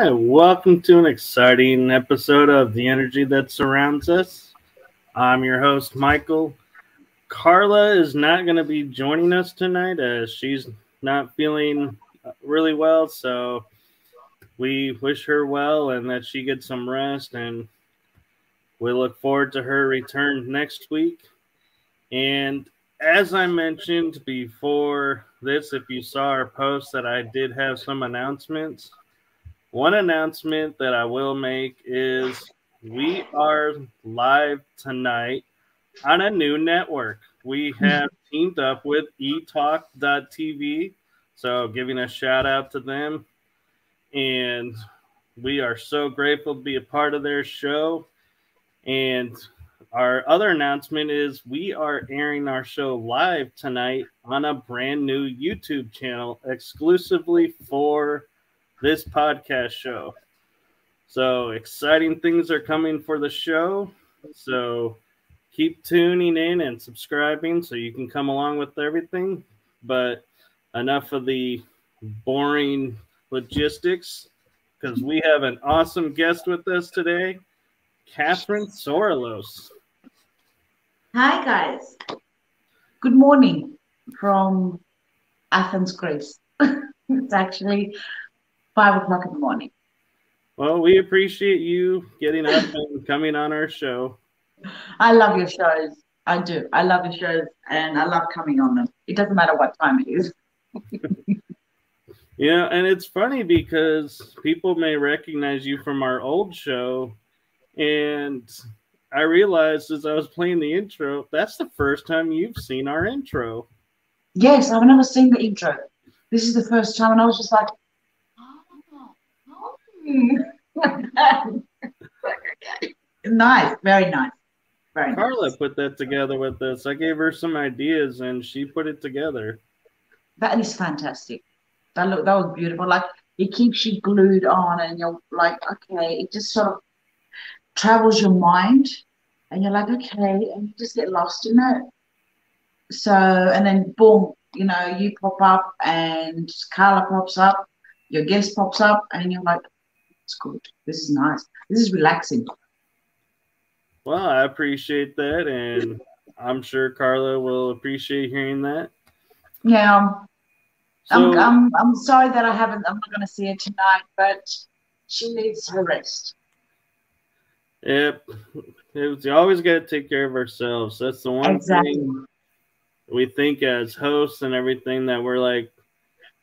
Right, welcome to an exciting episode of The Energy That Surrounds Us. I'm your host, Michael. Carla is not going to be joining us tonight as she's not feeling really well. So we wish her well and that she gets some rest. And we look forward to her return next week. And as I mentioned before this, if you saw our post, that I did have some announcements. One announcement that I will make is we are live tonight on a new network. We have teamed up with etalk.tv. So, giving a shout out to them. And we are so grateful to be a part of their show. And our other announcement is we are airing our show live tonight on a brand new YouTube channel exclusively for this podcast show. So exciting things are coming for the show. So keep tuning in and subscribing so you can come along with everything. But enough of the boring logistics because we have an awesome guest with us today, Kathrine Sorilos. Hi, guys. Good morning from Athens, Greece. it's actually five o'clock in the morning. Well, we appreciate you getting up and coming on our show. I love your shows. I do. I love your shows and I love coming on them. It doesn't matter what time it is. yeah, and it's funny because people may recognize you from our old show. And I realized as I was playing the intro, that's the first time you've seen our intro. Yes, I've never seen the intro. This is the first time, and I was just like, nice, very nice. Very Carla nice. put that together with us. I gave her some ideas and she put it together. That is fantastic. That look that was beautiful. Like it keeps you glued on and you're like, okay, it just sort of travels your mind and you're like, okay, and you just get lost in it. So and then boom, you know, you pop up and Carla pops up, your guest pops up, and you're like, it's good. This is nice. This is relaxing. Well, I appreciate that, and I'm sure Carla will appreciate hearing that. Yeah. So, I'm, I'm, I'm sorry that I haven't, I'm not going to see her tonight, but she needs her rest. Yep. You always got to take care of ourselves. That's the one exactly. thing we think as hosts and everything that we're like,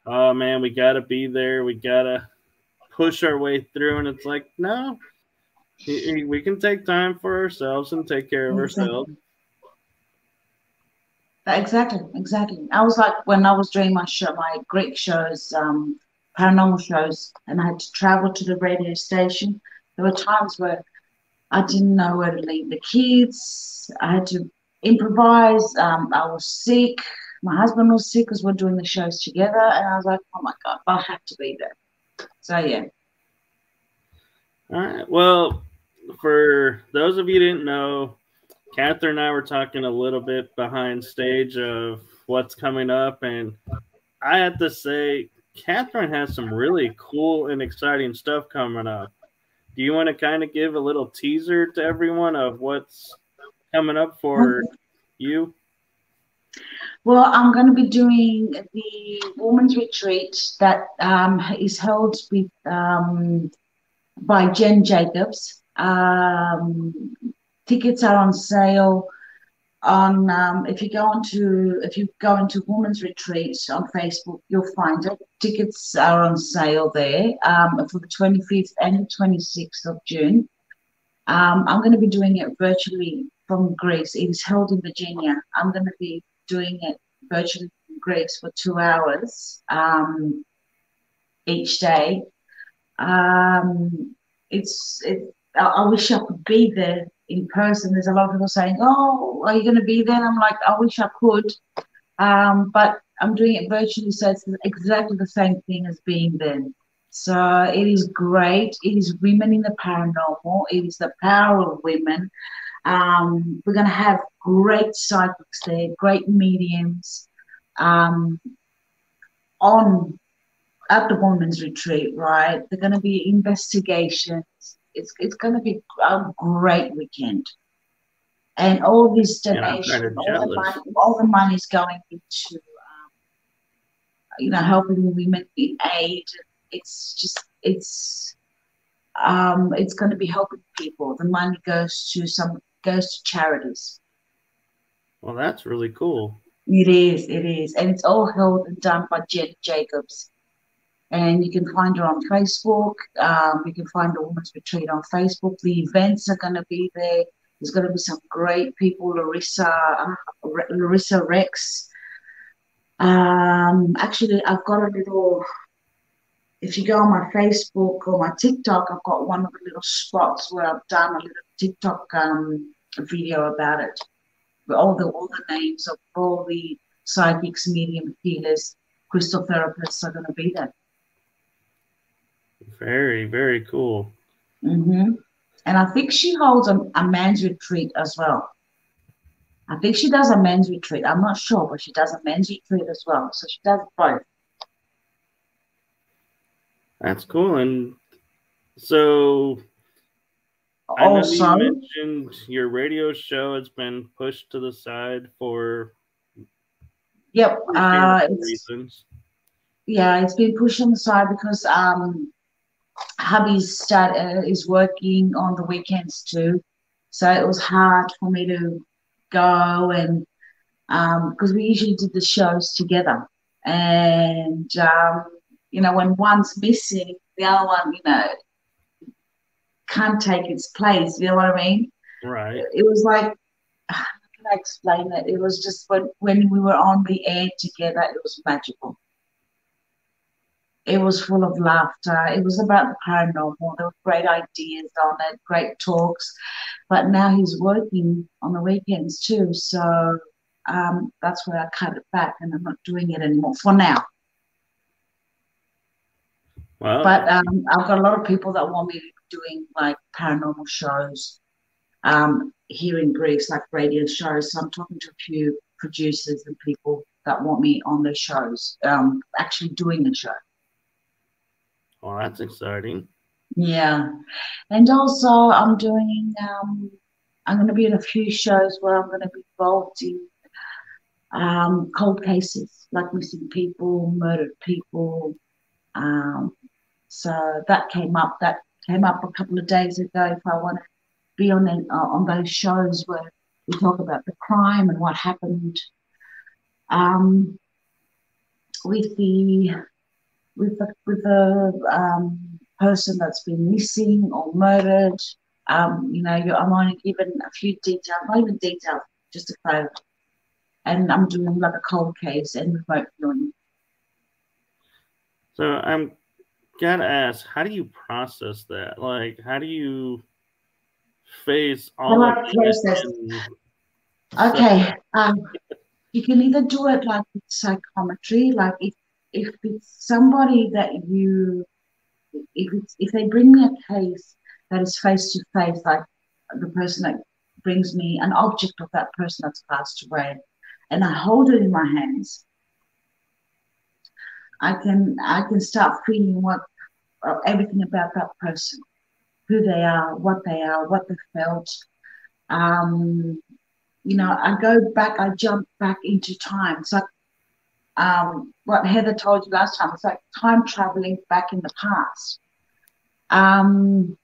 oh man, we got to be there. We got to push our way through. And it's like, no, we can take time for ourselves and take care of exactly. ourselves. Exactly, exactly. I was like when I was doing my show, my Greek shows, um, paranormal shows, and I had to travel to the radio station. There were times where I didn't know where to leave the kids. I had to improvise. Um, I was sick. My husband was sick because we're doing the shows together, and I was like, "Oh my god, I have to be there." So yeah. All right. Well, for those of you didn't know, Kathrine and I were talking a little bit behind stage of what's coming up, and I have to say, Kathrine has some really cool and exciting stuff coming up. Do you want to kind of give a little teaser to everyone of what's coming up for you? Well, I'm going to be doing the women's retreat that um, is held with um, by Jen Jacobs. Um, tickets are on sale on um, if you go into if you go into women's retreat on facebook you'll find it. Tickets are on sale there um, for the 25th and the 26th of june. Um, i'm going to be doing it virtually from greece. It is held in virginia. I'm going to be doing it virtually from greece for two hours um, each day um, it's it, I, I wish i could be there in person. There's a lot of people saying, "Oh, are you going to be there?" And I'm like, "I wish I could," um, but I'm doing it virtually, so it's exactly the same thing as being there. So it is great. It is women in the paranormal. It is the power of women. Um, we're going to have great psychics there, great mediums um, on at the women's retreat, right? They're going to be investigations. It's it's going to be a great weekend, and all these donations, all, the money, all the money is going into, um, you know, helping women in aid. It's just it's um, it's going to be helping people. The money goes to some goes to charities. Well, that's really cool. It is, it is, and it's all held and done by Jen Jacobs and you can find her on Facebook. Um, you can find the Women's Retreat on Facebook. The events are going to be there. There's going to be some great people, Larissa, uh, Larissa Rex. Um, actually, I've got a little. If you go on my Facebook or my TikTok, I've got one of the little spots where I've done a little TikTok um, video about it. All the all the names of all the psychics, medium healers, crystal therapists are going to be there. Very, very cool. Mm-hmm. And I think she holds a, a men's retreat as well. I think she does a men's retreat. I'm not sure, but she does a men's retreat as well. So she does both. That's cool. And so I know also, you mentioned your radio show has been pushed to the side for yep uh, reasons. Yeah, it's been pushed on the side because um, hubby's start uh, is working on the weekends too, so it was hard for me to go and because um, we usually did the shows together, and um, you know when one's missing, the other one you know can't take its place. You know what I mean? Right. It was like how can I explain it? It was just when when we were on the air together, it was magical. It was full of laughter. It was about the paranormal. There were great ideas on it, great talks. But now he's working on the weekends too. So um, that's where I cut it back and I'm not doing it anymore for now. Wow. But um, I've got a lot of people that want me to doing like paranormal shows um, here in Greece, like radio shows. So I'm talking to a few producers and people that want me on their shows, um, actually doing the show. Well, that's exciting. Yeah. And also, I'm doing, um, I'm going to be in a few shows where I'm going to be involved in um, cold cases, like missing people, murdered people. Um, so that came up. That came up a couple of days ago. If I want to be on the, uh, on those shows where we talk about the crime and what happened um, with the with a, with a um, person that's been missing or murdered. Um, you know, I'm only given a few details, not even details, just a photo. And I'm doing like a cold case and remote viewing. So I'm gotta ask, how do you process that? Like, how do you face all of process? Okay, um, you can either do it like with psychometry, like if if it's somebody that you, if it's, if they bring me a case that is face to face, like the person that brings me an object of that person that's passed away, and I hold it in my hands, I can I can start feeling what uh, everything about that person, who they are, what they are, what they felt. Um, you know, I go back, I jump back into time. It's like um, what Heather told you last time. It's like time traveling back in the past. Um,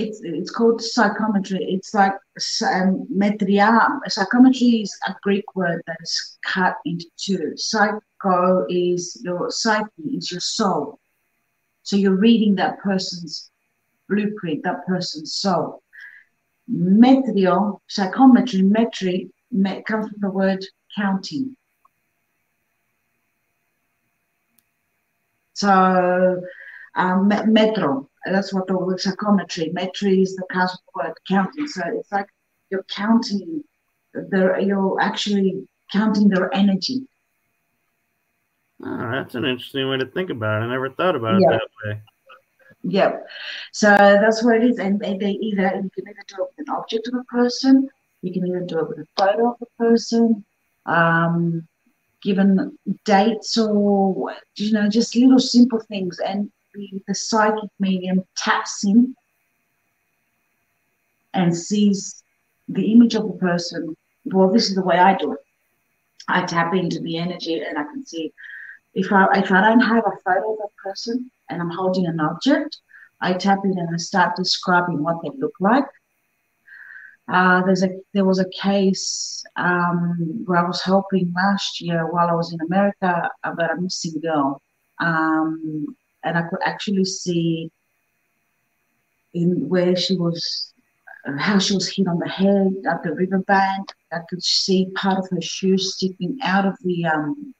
it's it's called psychometry. It's like um, metria. Psychometry is a Greek word that is cut into two. Psycho is your psyche, is your soul. So you're reading that person's blueprint, that person's soul. Metrio, psychometry, metri, met, comes from the word counting. So um, metro, that's what the word psychometry. Metry is the count word counting. So it's like you're counting, the, you're actually counting their energy. Oh, that's an interesting way to think about it. I never thought about it that way. Yep. So that's what it is. And they, they either you can either do it with an object of a person, you can either do it with a photo of a person. Um, given dates or you know just little simple things and the, the psychic medium taps in and sees the image of a person. Well this is the way i do it. I tap into the energy and i can see if i if i don't have a photo of a person and i'm holding an object i tap in and i start describing what they look like. Uh, there's a there was a case um, where I was helping last year while I was in America about a missing girl, um, and I could actually see in where she was, how she was hit on the head at the riverbank. I could see part of her shoes sticking out of the um,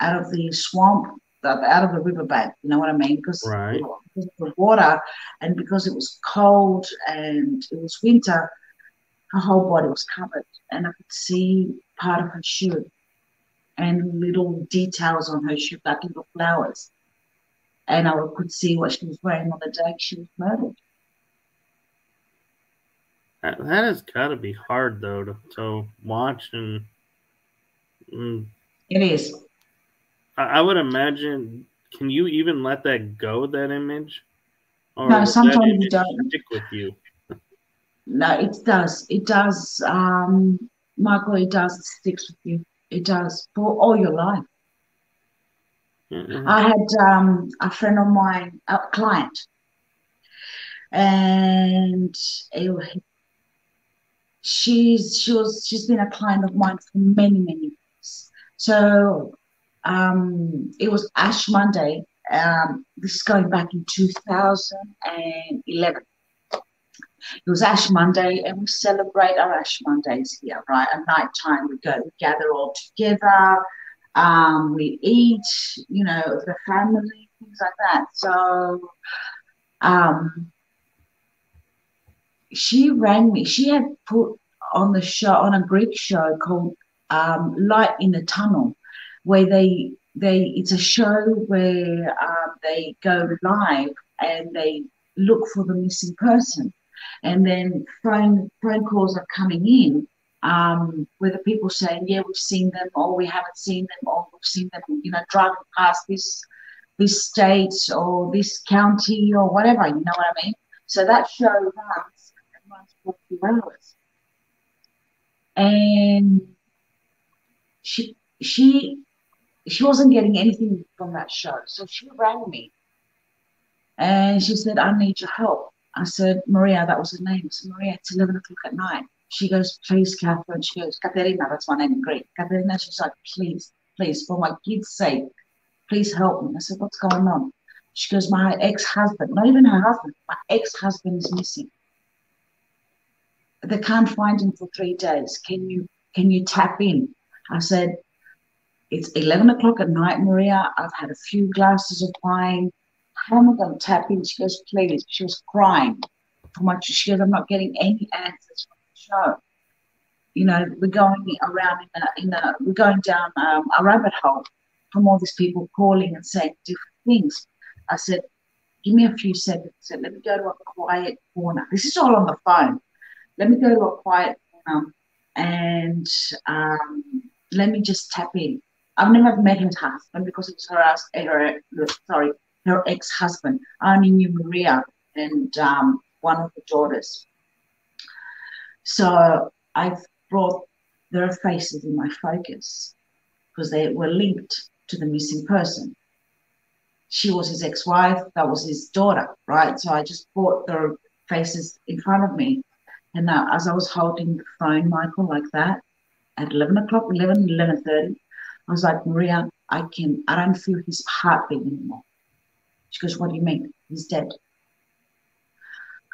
out of the swamp, out of the riverbank. You know what I mean? Because, right. because of the water, and because it was cold and it was winter her whole body was covered, and I could see part of her shoe and little details on her shoe, like little flowers. And I could see what she was wearing on the day she was murdered. That, that has got to be hard, though, to, to watch and. Mm, it is. I, I, would imagine. Can you even let that go? That image? Or no, sometimes you don't. Stick with you no, it does. It does, um, Michael. It does. It sticks with you. It does for all your life. Mm-hmm. I had um, a friend of mine, a client, and she's she was she's been a client of mine for many many years. So um, it was Ash Monday. Um, this is going back in 2011. It was Ash Monday, and we celebrate our Ash Mondays here, right? At night time, we go, we gather all together, um, we eat, you know, the family, things like that. So, um, she rang me. She had put on the show on a Greek show called um, Light in the Tunnel, where they they it's a show where um, they go live and they look for the missing person and then phone phone calls are coming in um, where the people saying, "Yeah, we've seen them," or "We haven't seen them," or "We've seen them," you know, driving past this this state or this county or whatever. You know what I mean? So that show runs and runs for a few hours, and she she she wasn't getting anything from that show, so she rang me and she said, "I need your help." I said, Maria, that was her name. I said, Maria, it's 11 o'clock at night. She goes, please, Kathrine. She goes, Katerina, that's my name in Greek. Katerina, she's like, please, please, for my kid's sake, please help me. I said, what's going on? She goes, my ex-husband, not even her husband, my ex-husband is missing. They can't find him for three days. Can you can you tap in? I said, it's 11 o'clock at night, Maria. I've had a few glasses of wine how am I going to tap in? She goes, please. She was crying for much. She goes, I'm not getting any answers show. You know, we're going around in a, in a we're going down um, a rabbit hole from all these people calling and saying different things. I said, give me a few seconds. I said, let me go to a quiet corner. This is all on the phone. Let me go to a quiet corner and um, let me just tap in. I've never met his husband because it was her, her sorry, her ex-husband. I only knew Maria and um, one of the daughters. So I brought their faces in my focus because they were linked to the missing person. She was his ex-wife, that was his daughter, right? So I just brought their faces in front of me. And now as I was holding the phone, Michael, like that, at 11 o'clock, 11, 11.30, I was like, Maria, I can, I don't feel his heartbeat anymore. She goes, What do you mean? He's dead.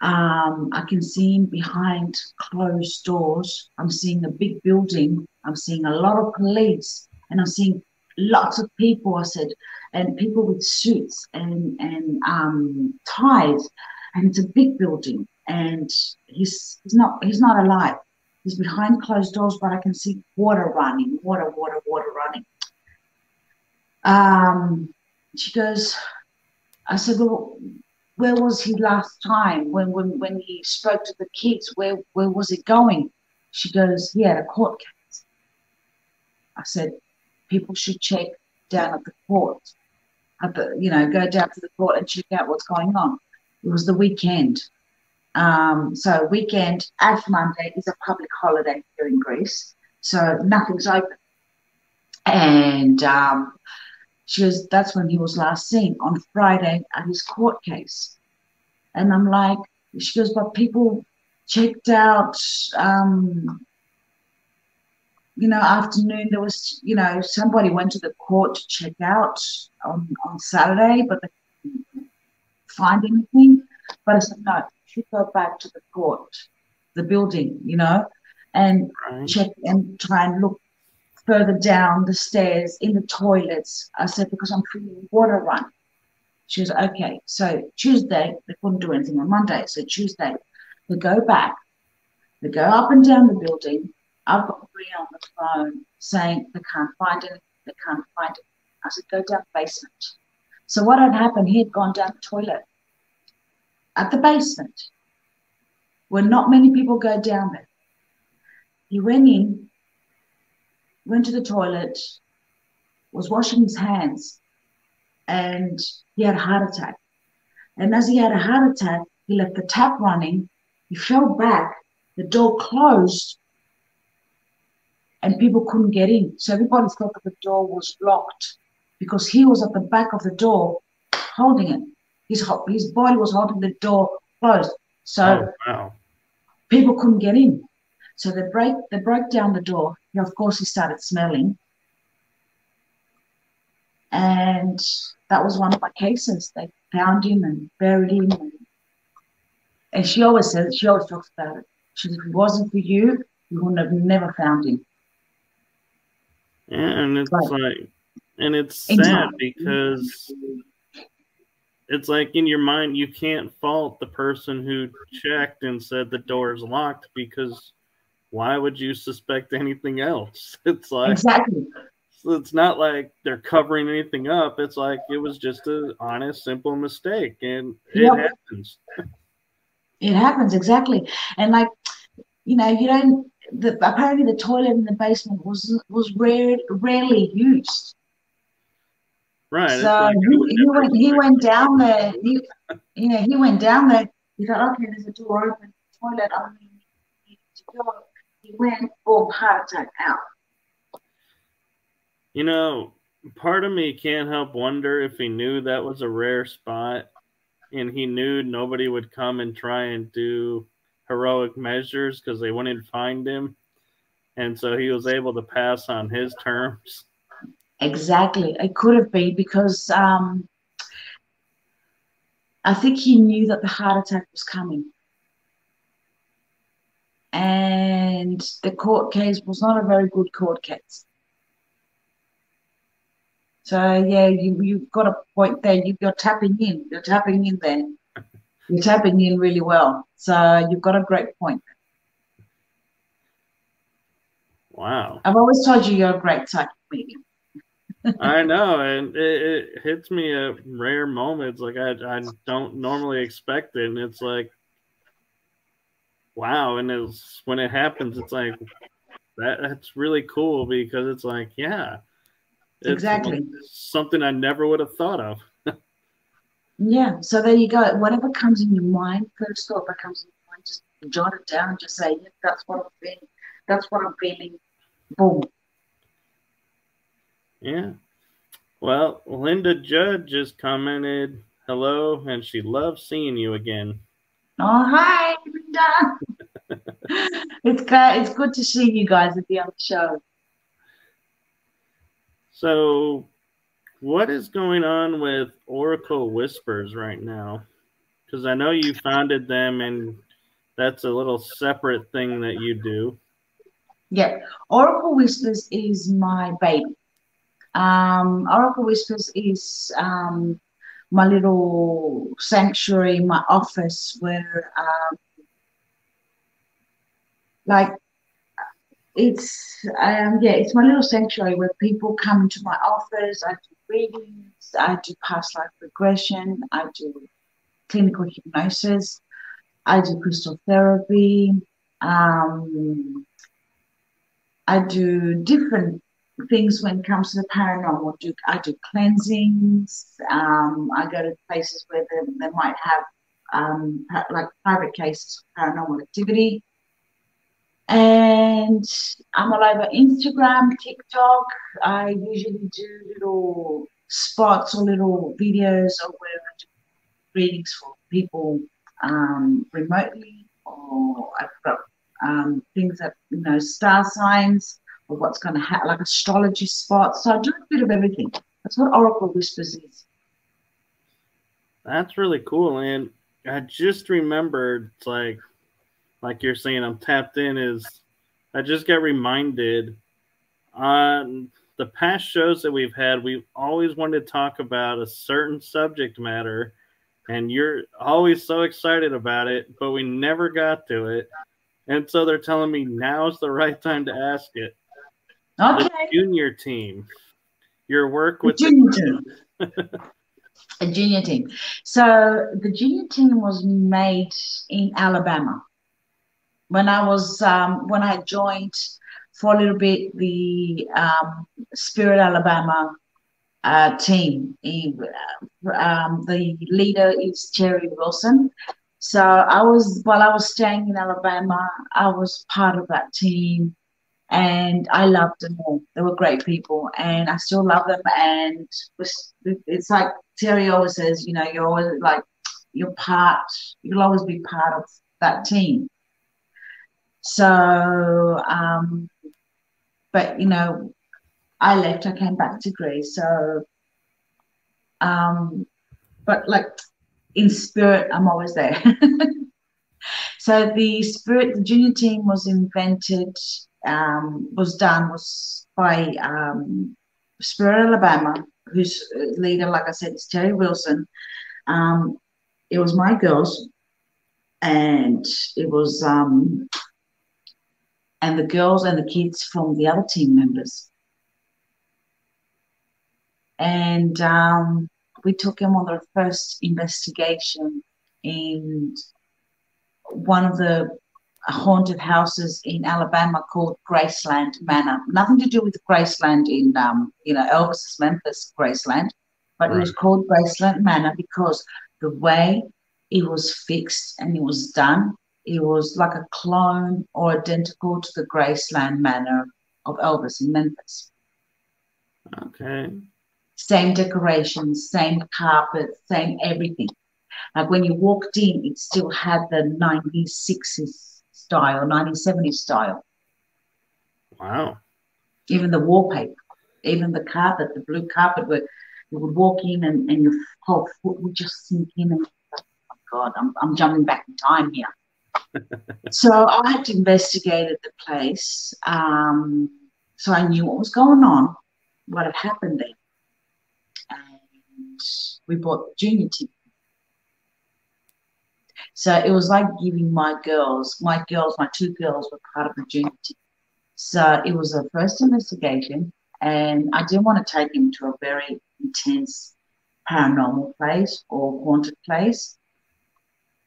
Um, I can see him behind closed doors. I'm seeing a big building. I'm seeing a lot of police, and I'm seeing lots of people. I said, and people with suits and and um, ties, and it's a big building. And he's he's not he's not alive. He's behind closed doors, but I can see water running, water, water, water running. Um, she goes, I said, well, where was he last time when, when, when he spoke to the kids? Where, where was it going? She goes, he had a court case. I said, people should check down at the court, at the, you know, go down to the court and check out what's going on. It was the weekend. Um, so weekend, Ash Monday is a public holiday here in Greece, so nothing's open. And um, she was that's when he was last seen on Friday at his court case. And I'm like, she goes, but people checked out um, you know, afternoon there was, you know, somebody went to the court to check out on, on Saturday, but they didn't find anything. But I said, no, you should go back to the court, the building, you know, and right. check and try and look further down the stairs in the toilets. I said, because I'm feeling water run. She was okay. So Tuesday, they couldn't do anything on Monday. So Tuesday, they go back, they go up and down the building. I've got Maria on the phone saying they can't find it, they can't find it. I said, go down the basement. So what had happened, he had gone down the toilet at the basement where not many people go down there. He went in, went to the toilet, was washing his hands, and he had a heart attack. And as he had a heart attack, he left the tap running, he fell back, the door closed, and people couldn't get in. So everybody thought that the door was locked because he was at the back of the door holding it. His, his body was holding the door closed. So oh, wow. people couldn't get in. So they break they broke down the door. And of course, he started smelling. And that was one of my cases. They found him and buried him. And, and she always says, she always talks about it. She said, if it wasn't for you, you wouldn't have never found him. Yeah, and it's like, and it's sad because it's like in your mind you can't fault the person who checked and said the door is locked because why would you suspect anything else? It's like exactly. It's not like they're covering anything up. It's like it was just an honest, simple mistake, and it yep. happens. It happens exactly, and like you know, you don't. The, apparently, the toilet in the basement was was rare, rarely used. Right. So like he, he went he went down there. He, you know, he went down there. He thought, okay, there's a door open. Toilet. I mean, to go. He went, heart attack out. You know, part of me can't help wonder if he knew that was a rare spot, and he knew nobody would come and try and do heroic measures because they wouldn't find him, and so he was able to pass on his terms. Exactly. It could have been because um, I think he knew that the heart attack was coming. And the court case was not a very good court case. So yeah, you you've got a point there. You, you're tapping in. You're tapping in there. You're tapping in really well. So you've got a great point. Wow. I've always told you you're a great psychic medium. I know, and it, it, hits me at rare moments. Like I, I don't normally expect it, and it's like, wow. And it's when it happens, it's like that. That's really cool because it's like, yeah, it's exactly something I never would have thought of. yeah. So there you go. Whatever comes in your mind, first thought that comes in your mind, just jot it down and just say, yeah, that's what I'm feeling. That's what I'm feeling. Boom yeah. Well, Linda Judd just commented hello and she loves seeing you again. Oh, hi, Linda. it's good. It's good to see you guys at the on the show. So, what is going on with Oracle Whispers right now? Because I know you founded them, and that's a little separate thing that you do. Yeah, Oracle Whispers is my baby. Um, Oracle Whispers is um, my little sanctuary, my office where, um, like, it's um, yeah, it's my little sanctuary where people come into my office. I do readings, I do past life regression, I do clinical hypnosis, I do crystal therapy. Um, I do different things when it comes to the paranormal. Do I do cleansings? Um, I go to places where they, they might have um, like private cases of paranormal activity. And I'm all over Instagram, TikTok. I usually do little spots or little videos of where I do readings for people um, remotely, or I've got um, things that you know star signs or what's going to happen, like astrology spots. So I do a bit of everything. That's what Oracle Whispers is. That's really cool, and I just remembered, like, like you're saying, I'm tapped in. Is I just got reminded on the past shows that we've had, we've always wanted to talk about a certain subject matter, and you're always so excited about it, but we never got to it. And so they're telling me now's the right time to ask it. Okay. The junior team. Your work with the junior the- team. a junior team. So the junior team was made in Alabama. When I was um, when I joined for a little bit the um, Spirit Alabama uh, team. He, um, the leader is Terry Wilson. So I was while I was staying in Alabama, I was part of that team, and I loved them all. They were great people, and I still love them. And it's like Terry always says, you know, you're always like you're part. You'll always be part of that team. So, um, but you know, I left. I came back to Greece. So, um, but like in spirit, I'm always there. so the spirit, the junior team was invented, um, was done, was by um, Spirit Alabama, whose leader, like I said, is Terry Wilson. Um, it was my girls, and it was um, and the girls and the kids from the other team members. And um, we took him on the first investigation and one of the haunted houses in Alabama called Graceland Manor. Nothing to do with Graceland in, um, you know, Elvis's Memphis Graceland, but right. it was called Graceland Manor because the way it was fixed and it was done, it was like a clone or identical to the Graceland Manor of Elvis in Memphis. Okay same decorations, same carpet, same everything. Like when you walked in, it still had the 1960s style, 1970s style. Wow. Even the wallpaper, even the carpet, the blue carpet, where you would walk in and, and your whole foot would just sink in and oh my God, I'm, I'm jumping back in time here. so I had to investigate the place. Um, so I knew what was going on, what had happened there And we bought the junior team. So it was like giving my girls, my girls, my two girls were part of the junior team. So it was a first investigation, and I didn't want to take him to a very intense paranormal place or haunted place.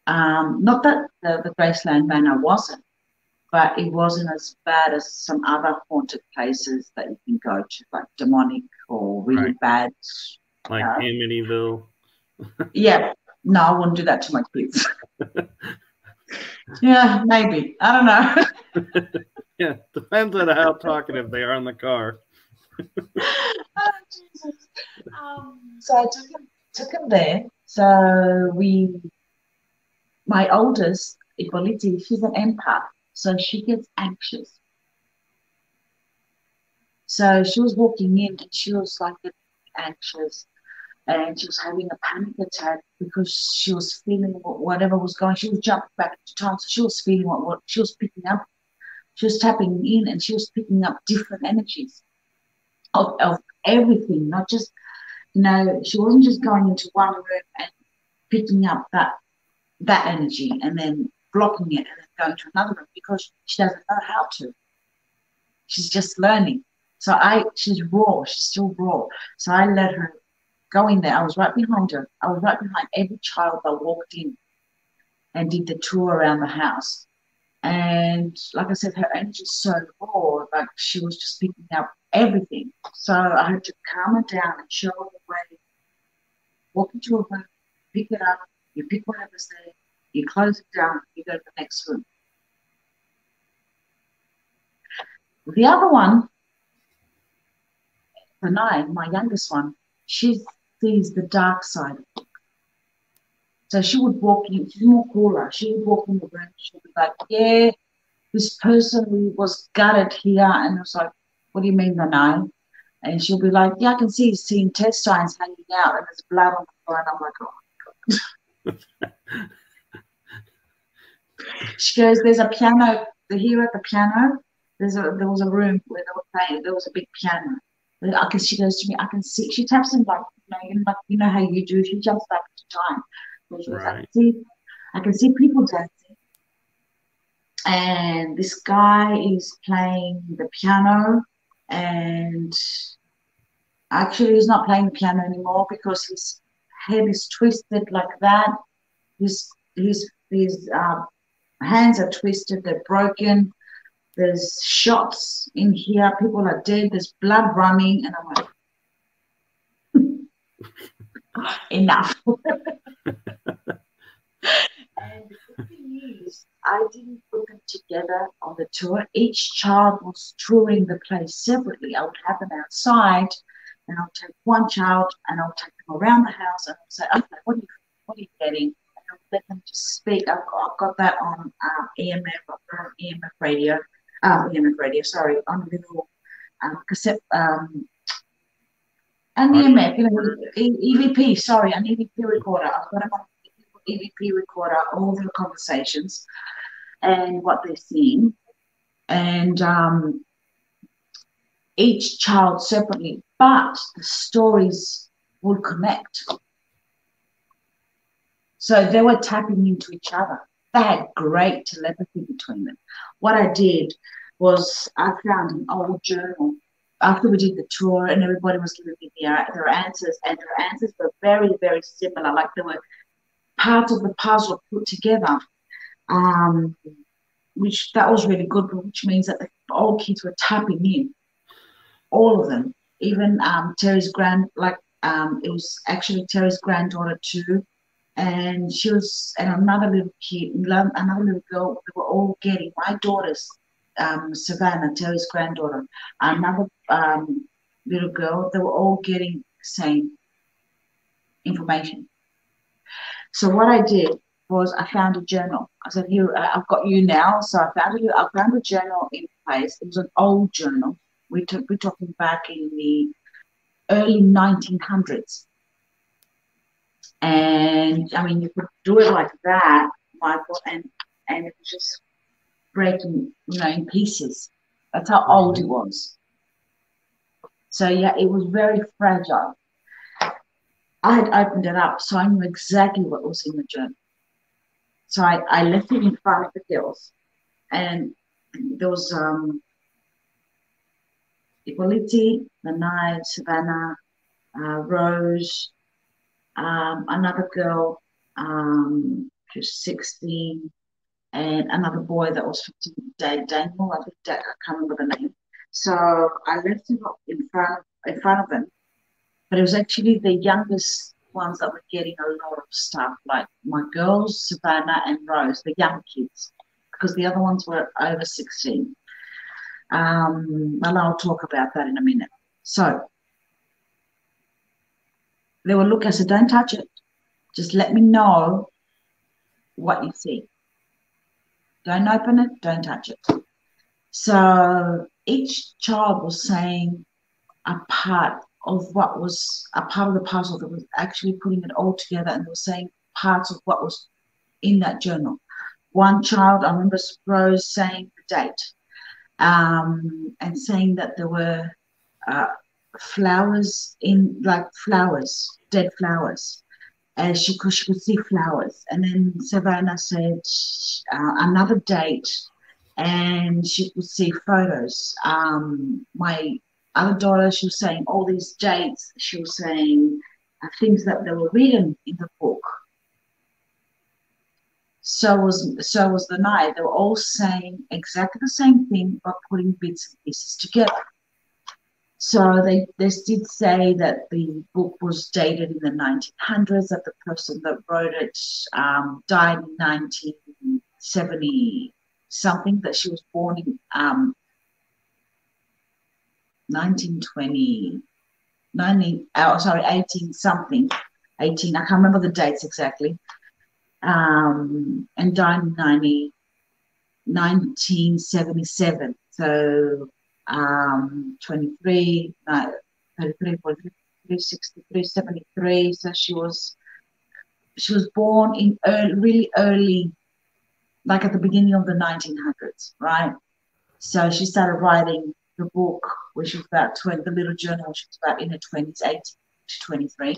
Um, not that the, the Graceland Manor wasn't, but it wasn't as bad as some other haunted places that you can go to, like demonic or really right. bad like uh, Amityville. yeah, no, I wouldn't do that to my kids. yeah, maybe. I don't know. yeah, depends on how talkative they are in the car. oh, Jesus. Um, so I took him, took him there. So we, my oldest, Ippoliti, she's an empath, so she gets anxious. So she was walking in and she was like anxious and she was having a panic attack because she was feeling whatever was going. She was jumping back to time, so she was feeling what, what she was picking up. She was tapping in, and she was picking up different energies of, of everything, not just you know. She wasn't just going into one room and picking up that that energy and then blocking it and then going to another room because she doesn't know how to. She's just learning. So I, she's raw. She's still raw. So I let her going there. I was right behind her. I was right behind every child that walked in and did the tour around the house. And like I said, her energy's so raw, like she was just picking up everything. So I had to calm her down and show her the way. Walk into a room, pick it up, you pick whatever's there, you close it down, you go to the next room. The other one, the nine, my youngest one, she sees the dark side. So she would walk in, she's more cooler. She would walk in the room, she'd be like, Yeah, this person was gutted here. And I was like, What do you mean, Panay? And she'll be like, Yeah, I can see his intestines hanging out and there's blood on the floor. And I'm like, Oh my God. she goes, There's a piano here at the piano. There's a there was a room where they were playing, there was a big piano. I can she goes to me, I can see she taps in like you know, you know, like, you know how you do, she jumps back to time. Goes, right. I can see I can see people dancing. And this guy is playing the piano and actually he's not playing the piano anymore because his head is twisted like that. His his his uh, hands are twisted, they're broken. There's shots in here. People are dead. There's blood running, and I'm like, enough. and the thing is, I didn't put them together on the tour. Each child was touring the place separately. I would have them outside, and I'll take one child and I'll take them around the house and I'll say, okay, what are you, what are you getting? And I'll let them just speak. I've got, I've got that on uh, EMF, EMF radio um, EMF radio, sorry, on a little um, cassette, um, an EMF, you know, EVP, sorry, an EVP recorder. I've got on EVP recorder, all the conversations and what they're seeing. And um, each child separately, but the stories would connect. So they were tapping into each other. They had great telepathy between them. What I did was I found an old journal after we did the tour and everybody was giving me their, their answers and their answers were very, very similar. Like they were parts of the puzzle put together. Um, which that was really good, which means that the old kids were tapping in, all of them. Even um, Terry's grand, like um, it was actually Terry's granddaughter too and she was and another little kid, another little girl. They were all getting my daughter's um, Savannah, Terry's granddaughter, another um, little girl. They were all getting same information. So what I did was I found a journal. I said, "Here, I've got you now." So I found a, I found a journal in place. It was an old journal. We took we're talking back in the early 1900s. And I mean, you could do it like that, Michael, and and it was just breaking, you know, in pieces. That's how old it was. So yeah, it was very fragile. I had opened it up, so I knew exactly what was in the journal. So I, I left it in front of the girls, and there was um, Equality, Lanai, Savannah, uh, Rose, um, another girl, um, who's 16, and another boy that was 15, Dave Daniel, I think I can't remember the name. So I left him in front, in front of them, but it was actually the youngest ones that were getting a lot of stuff, like my girls, Savannah and Rose, the young kids, because the other ones were over 16. Um, and I'll talk about that in a minute. So they will look, I said, don't touch it. Just let me know what you see. Don't open it, don't touch it. So each child was saying a part of what was a part of the puzzle that was actually putting it all together and they were saying parts of what was in that journal. One child, I remember Rose saying the date um, and saying that there were uh, flowers in like flowers, dead flowers. As she could, she could see flowers. And then Savannah said uh, another date and she could see photos. Um, my other daughter, she was saying all these dates. She was saying uh, things that they were written in the book. so was so was the night. They were all saying exactly the same thing, but putting bits and pieces together. So they, they did say that the book was dated in the 1900s, that the person that wrote it um, died in 1970 something, that she was born in um, 1920, 19, oh, sorry, 18 something, 18, I can't remember the dates exactly, um, and died in 90, 1977. So um, 23, uh, 33, 43, 63, 73. So she was she was born in early, really early, like at the beginning of the 1900s, right? So she started writing the book when she was about 20, the little journal, she was about in her 20s, 18 to 23,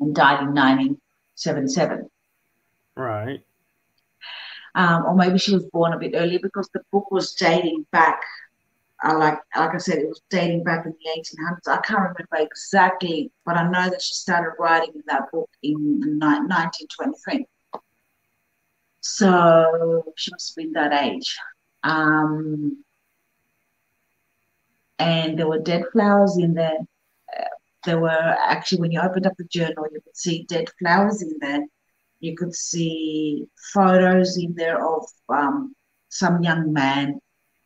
and died in 1977. Right. Um, or maybe she was born a bit earlier because the book was dating back I like like I said, it was dating back in the 1800s. I can't remember exactly, but I know that she started writing in that book in 1923. So she must have been that age. Um, and there were dead flowers in there. Uh, there were actually, when you opened up the journal, you could see dead flowers in there. You could see photos in there of um, some young man.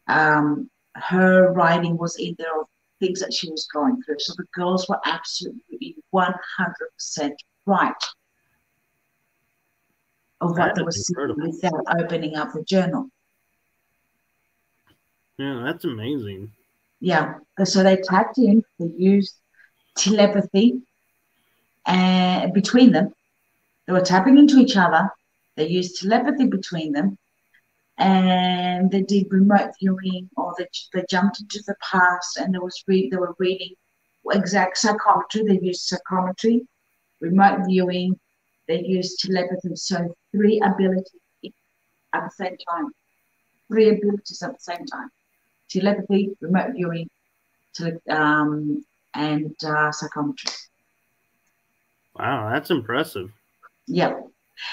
Um, her writing was in there of things that she was going through. So the girls were absolutely 100% right of what they were seeing without opening up the journal. Yeah, that's amazing. Yeah. So they tapped in, they used telepathy and between them. They were tapping into each other. They used telepathy between them and they did remote viewing or they, they jumped into the past and there was re- they were reading exact psychometry. They used psychometry remote viewing. They used telepathy so three abilities at the same time. Three abilities at the same time. Telepathy remote viewing tele- um, and uh, psychometry. Wow that's impressive. Yeah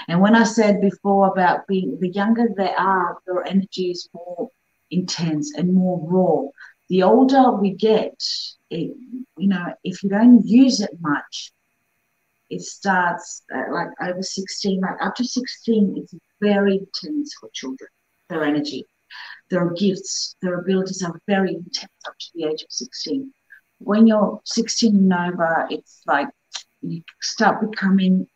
and when I said before about being the younger they are, their energy is more intense and more raw. The older we get, it, you know, if you don't use it much, it starts like over 16, like up to 16, it's very intense for children, their energy. Their gifts, their abilities are very intense up to the age of 16. When you're 16 and over, it's like you start becoming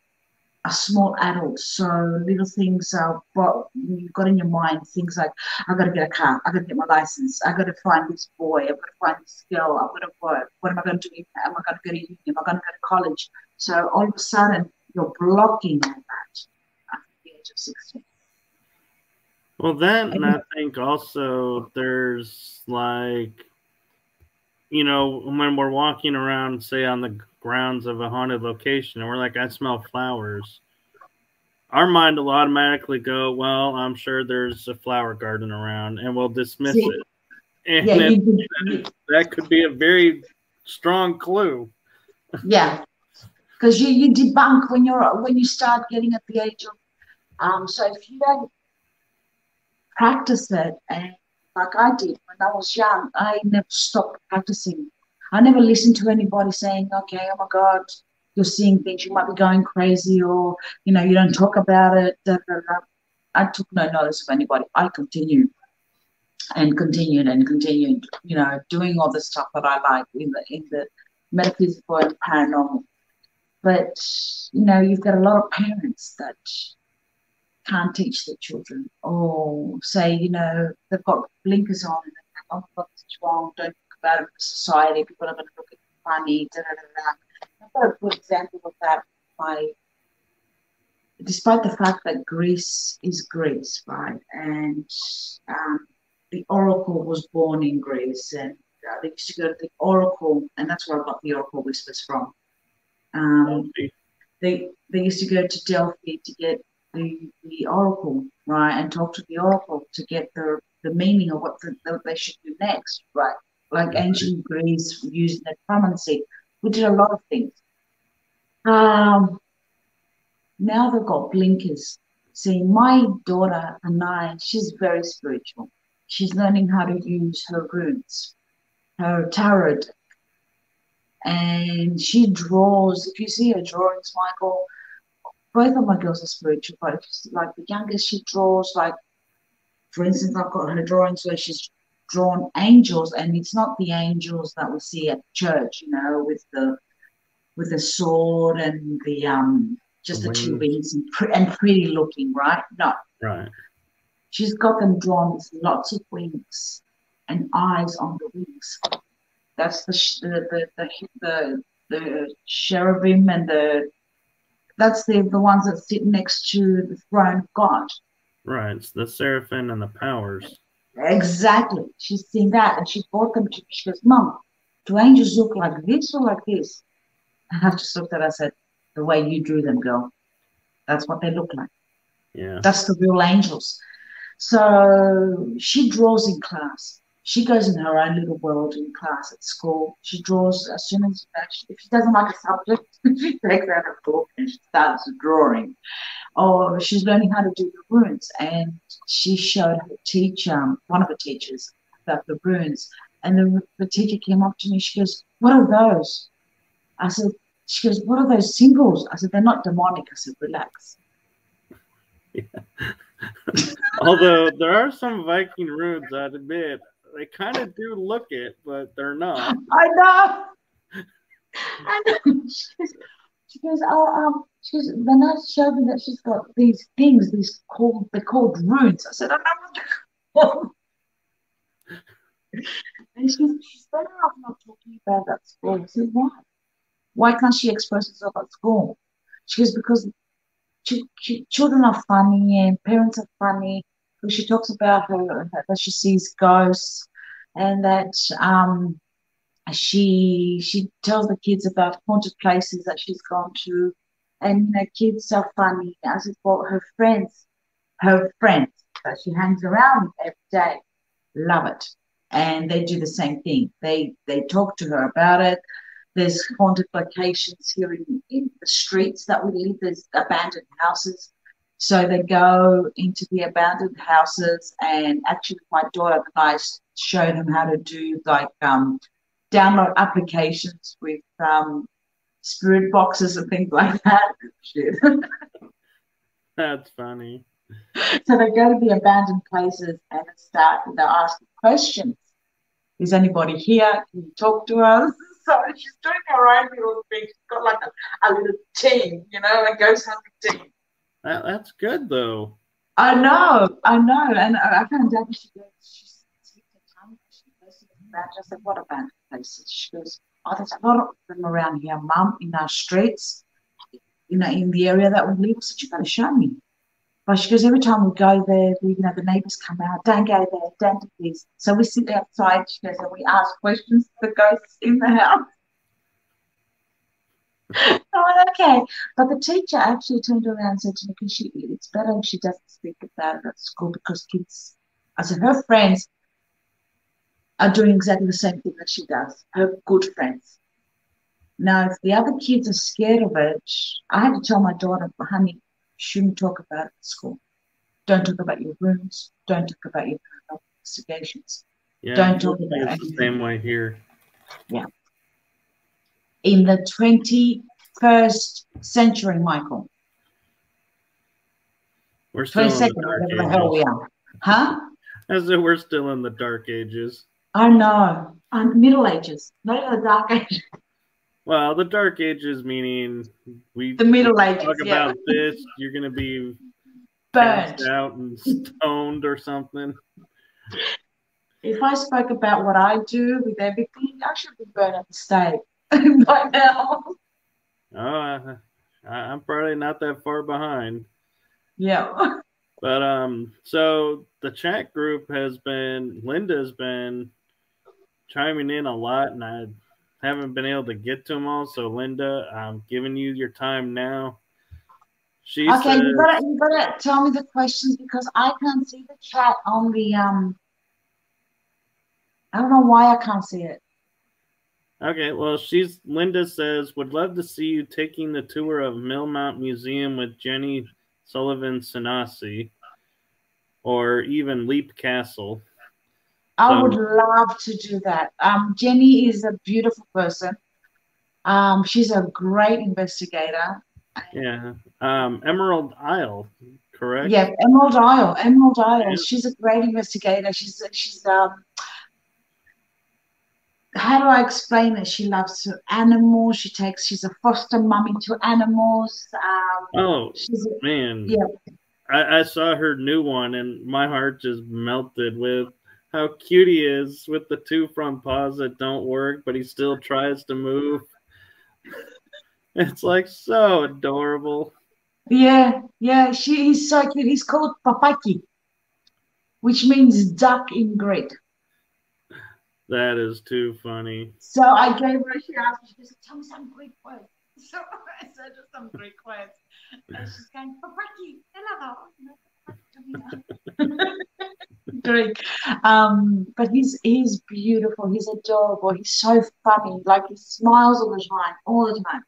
a small adult. So little things are what you've got in your mind, things like I've got to get a car, I've got to get my license, I've got to find this boy, I've got to find this girl, I've got to work. What am I going to do? Am I going to go to uni? Am I going to go to college? So all of a sudden you're blocking all that at the age of 16. Well, then and I think also there's like, you know, when we're walking around, say on the grounds of a haunted location and we're like, I smell flowers, our mind will automatically go, Well, I'm sure there's a flower garden around, and we'll dismiss See, it. And yeah, that, that could be a very strong clue. Yeah. Because you, you debunk when you're when you start getting at the age of um so if you don't practice it and like I did when I was young, I never stopped practicing I never listened to anybody saying, okay, oh my God, you're seeing things, you might be going crazy, or, you know, you don't talk about it. I took no notice of anybody. I continued and continued and continued, you know, doing all the stuff that I like in the, in the metaphysical and paranormal. But, you know, you've got a lot of parents that can't teach their children or say, you know, they've got blinkers on and they're like, oh, what's wrong? Don't about society. People are going to look at you funny. Da, da, da, I've got a good example of that. My, despite the fact that Greece is Greece, right, and um, the Oracle was born in Greece, and uh, they used to go to the Oracle, and that's where I got the Oracle Whispers from. Um, they they used to go to Delphi to get the, the Oracle, right, and talk to the Oracle to get the the meaning of what the, the, they should do next, right? Like ancient Greece using necromancy. We did a lot of things. Um, now they've got blinkers. See, my daughter, and I, she's very spiritual. She's learning how to use her runes, her tarot, and she draws. If you see her drawings, Michael, both of my girls are spiritual, but if like the youngest, she draws like, for instance, I've got her drawings where she's drawn angels, and it's not the angels that we see at church, you know, with the with the sword and the um just the, the two wings and, pre- and pretty looking, right? No, right. She's got them drawn with lots of wings and eyes on the wings. That's the the the the, the, the cherubim and the that's the the ones that sit next to the throne of God. Right, it's the seraphim and the powers. Exactly. She's seen that and she brought them to. She goes, Mom, do angels look like this or like this? And I just looked at her and said, The way you drew them, girl. That's what they look like. Yeah. That's the real angels. So she draws in class. She goes in her own little world in class at school. She draws as soon as if she doesn't like a subject, she takes out a book and she starts drawing. Or she's learning how to do the runes, and she showed her teacher, one of the teachers, about the runes. And the, the teacher came up to me. She goes, "What are those?" I said, "She goes, what are those symbols?" I said, "They're not demonic." I said, "Relax." Yeah. Although there are some Viking runes, I'd admit, they kind of do look it, but they're not. I know. I know. She goes, oh, um, she goes, the nurse showed me that she's got these things, these called, they're called runes. I said, I know and she goes, she's better off not talking about that school. I said, why? Why can't she express herself at school? She goes, because children are funny and parents are funny. She talks about her that she sees ghosts and that um, she she tells the kids about haunted places that she's gone to, and the kids are funny. As if well, her friends, her friends that she hangs around every day, love it, and they do the same thing. They they talk to her about it. There's haunted locations here in, in the streets that we live. There's abandoned houses. So they go into the abandoned houses, and actually, my daughter and I showed them how to do like um, download applications with um, spirit boxes and things like that. Shit. That's funny. So they go to the abandoned places and start. They ask questions. Is anybody here? Can you talk to us? So she's doing her own little thing. She's got like a, a little team, you know, a ghost hunting team. That, that's good though. I know, I know, and I, I found out she goes, she speaks a tongue. She goes to the band. I said, "What places?" She goes, "Oh, there's a lot of them around here, Mum, in our streets, you know, in the area that we live." I said, "You got to show me." But she goes, every time we go there, you know, the neighbors come out, don't go there, don't do this. So we sit outside, she goes, and we ask questions to the ghosts in the house. Went, okay. But the teacher actually turned around and said to me, she, it's better if she doesn't speak about it at school because kids, as said, her friends are doing exactly the same thing that she does, her good friends. Now, if the other kids are scared of it, I had to tell my daughter, honey, shouldn't talk about it at school. Don't talk about your runes. Don't talk about your investigations. Yeah, don't talk about it's the same way here. Yeah. In the 21st century, Michael. We're still 22nd, whatever the hell we are. Huh? As if we're still in the dark ages. I know. I'm Middle Ages, not the Dark Ages. Well, the Dark Ages meaning we the Middle Ages. Talk yeah. about this, you're gonna be burned out and stoned or something. If I spoke about what I do with everything, I should be burned at the stake by now. Oh, I'm probably not that far behind. Yeah. But um, so the chat group has been Linda's been chiming in a lot, and I haven't been able to get to them all. So, Linda, I'm giving you your time now. She okay, says, you gotta you gotta tell me the questions because I can't see the chat on the um. I don't know why I can't see it. Okay, well, she's Linda says would love to see you taking the tour of Millmount Museum with Jenny Sullivan Sanasi, or even Leap Castle. I so, would love to do that. Um, Jenny is a beautiful person. Um, she's a great investigator. Yeah. Um, Emerald Isle, correct? Yeah, Emerald Isle. Emerald Isle. Yeah. She's a great investigator. She's she's um how do I explain it? She loves animals. She takes. She's a foster mummy to animals. Um, oh, she's a, man. Yeah. I, I saw her new one, and my heart just melted with how cute he is with the two front paws that don't work, but he still tries to move. It's like so adorable. Yeah, yeah, she is so cute. He's called Papaki, which means duck in Greek. That is too funny. So I gave her, she asked me, she said, tell me some Greek words. So I said just some Greek words. And she's going, Papaki, Greek. Um, but he's he's beautiful, he's adorable, he's so funny. Like he smiles all the time, all the time.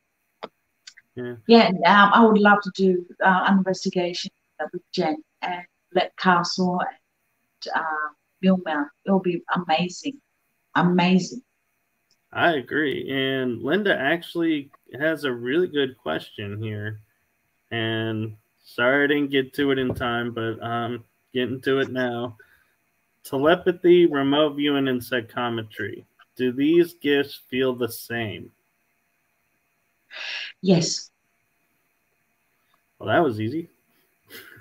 Yeah, yeah um, I would love to do uh, an investigation with Jen and Leap Castle and uh, Millmount. It'll be amazing amazing. I agree. And Linda actually has a really good question here. And sorry I didn't get to it in time, but I'm getting to it now. Telepathy, remote viewing, and psychometry. Do these gifts feel the same? Yes. Well, that was easy.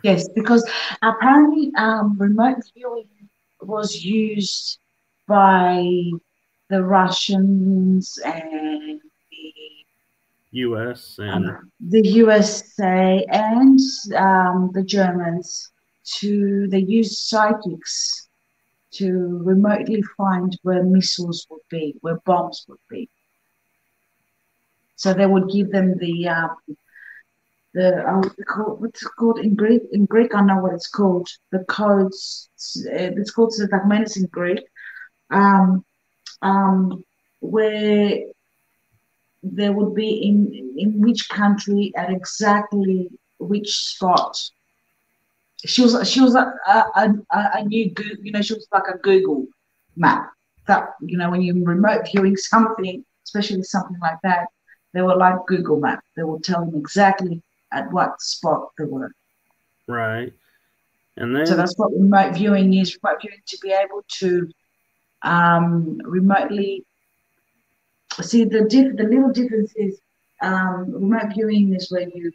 Yes, because apparently um, remote viewing was used by the Russians and the U.S. and um, the USA and um, the Germans to they use psychics to remotely find where missiles would be, where bombs would be. So they would give them the um, the uh, what's it called in Greek? In Greek, I know what it's called. The codes. It's called Syntagmenis in Greek um, um, where there would be in in which country at exactly which spot. She was she was a a, a, a new you know she was like a Google map that you know when you're remote viewing something, especially something like that, they were like Google Map. They will tell them exactly at what spot they were. Right. And then so that's what remote viewing is. Remote viewing to be able to um, remotely. See the diff- the little difference is um, remote viewing is where you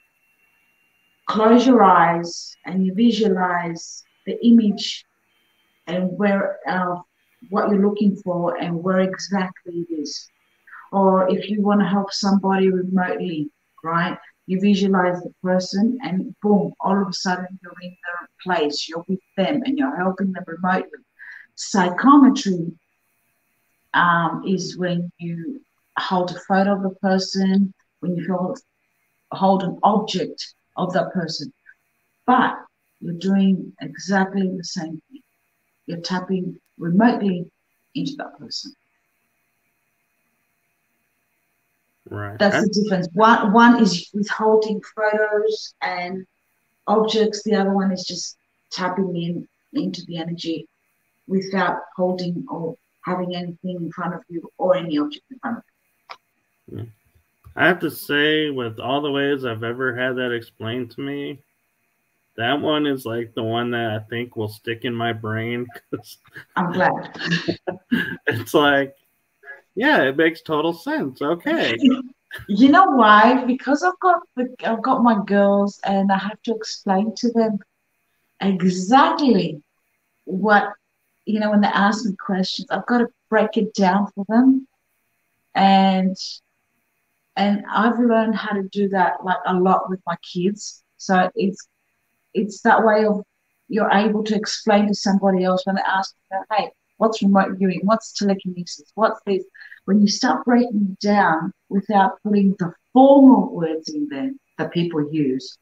close your eyes and you visualize the image and where uh, what you're looking for and where exactly it is. Or if you want to help somebody remotely, right? You visualize the person and boom, all of a sudden you're in their place, you're with them and you're helping them remotely. Psychometry um, is when you hold a photo of a person, when you hold, hold an object of that person. But you're doing exactly the same thing. You're tapping remotely into that person. Right. That's the difference. One one is withholding photos and objects. The other one is just tapping in into the energy without holding or having anything in front of you or any object in front of you. I have to say, with all the ways I've ever had that explained to me, that one is like the one that I think will stick in my brain. Cause I'm glad. it's like, yeah, it makes total sense. Okay. You know why? Because I've got the, I've got my girls, and I have to explain to them exactly what you know, when they ask me questions, I've got to break it down for them. And and I've learned how to do that like a lot with my kids. So it's it's that way of you're able to explain to somebody else when they ask, hey, what's remote viewing? What's telekinesis? What's this? When you start breaking it down without putting the formal words in there that people use,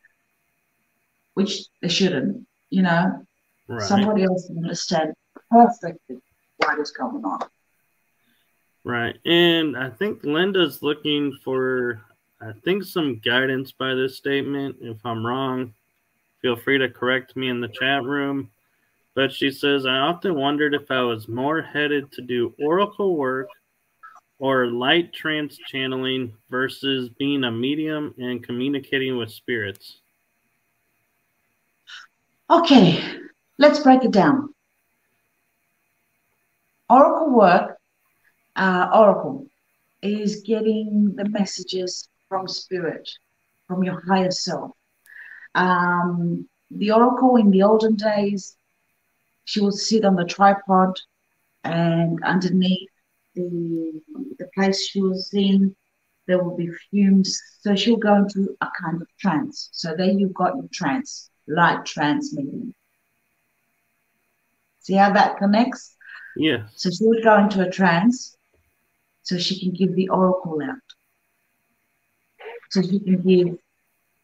which they shouldn't, you know, right. somebody else will understand perfectly what is going on. Right. And I think Linda's looking for, I think, some guidance by this statement. If I'm wrong, Feel free to correct me in the chat room. But she says, I often wondered if I was more headed to do oracle work or light trance channeling versus being a medium and communicating with spirits. Okay, let's break it down. Oracle work, uh, Oracle, is getting the messages from spirit, from your higher self. Um, the Oracle in the olden days, she would sit on the tripod and underneath the, the place she was in, there will be fumes. So she'll go into a kind of trance. So there you've got your trance, light trance transmitting. See how that connects? Yeah. So she would go into a trance so she can give the oracle out. So she can give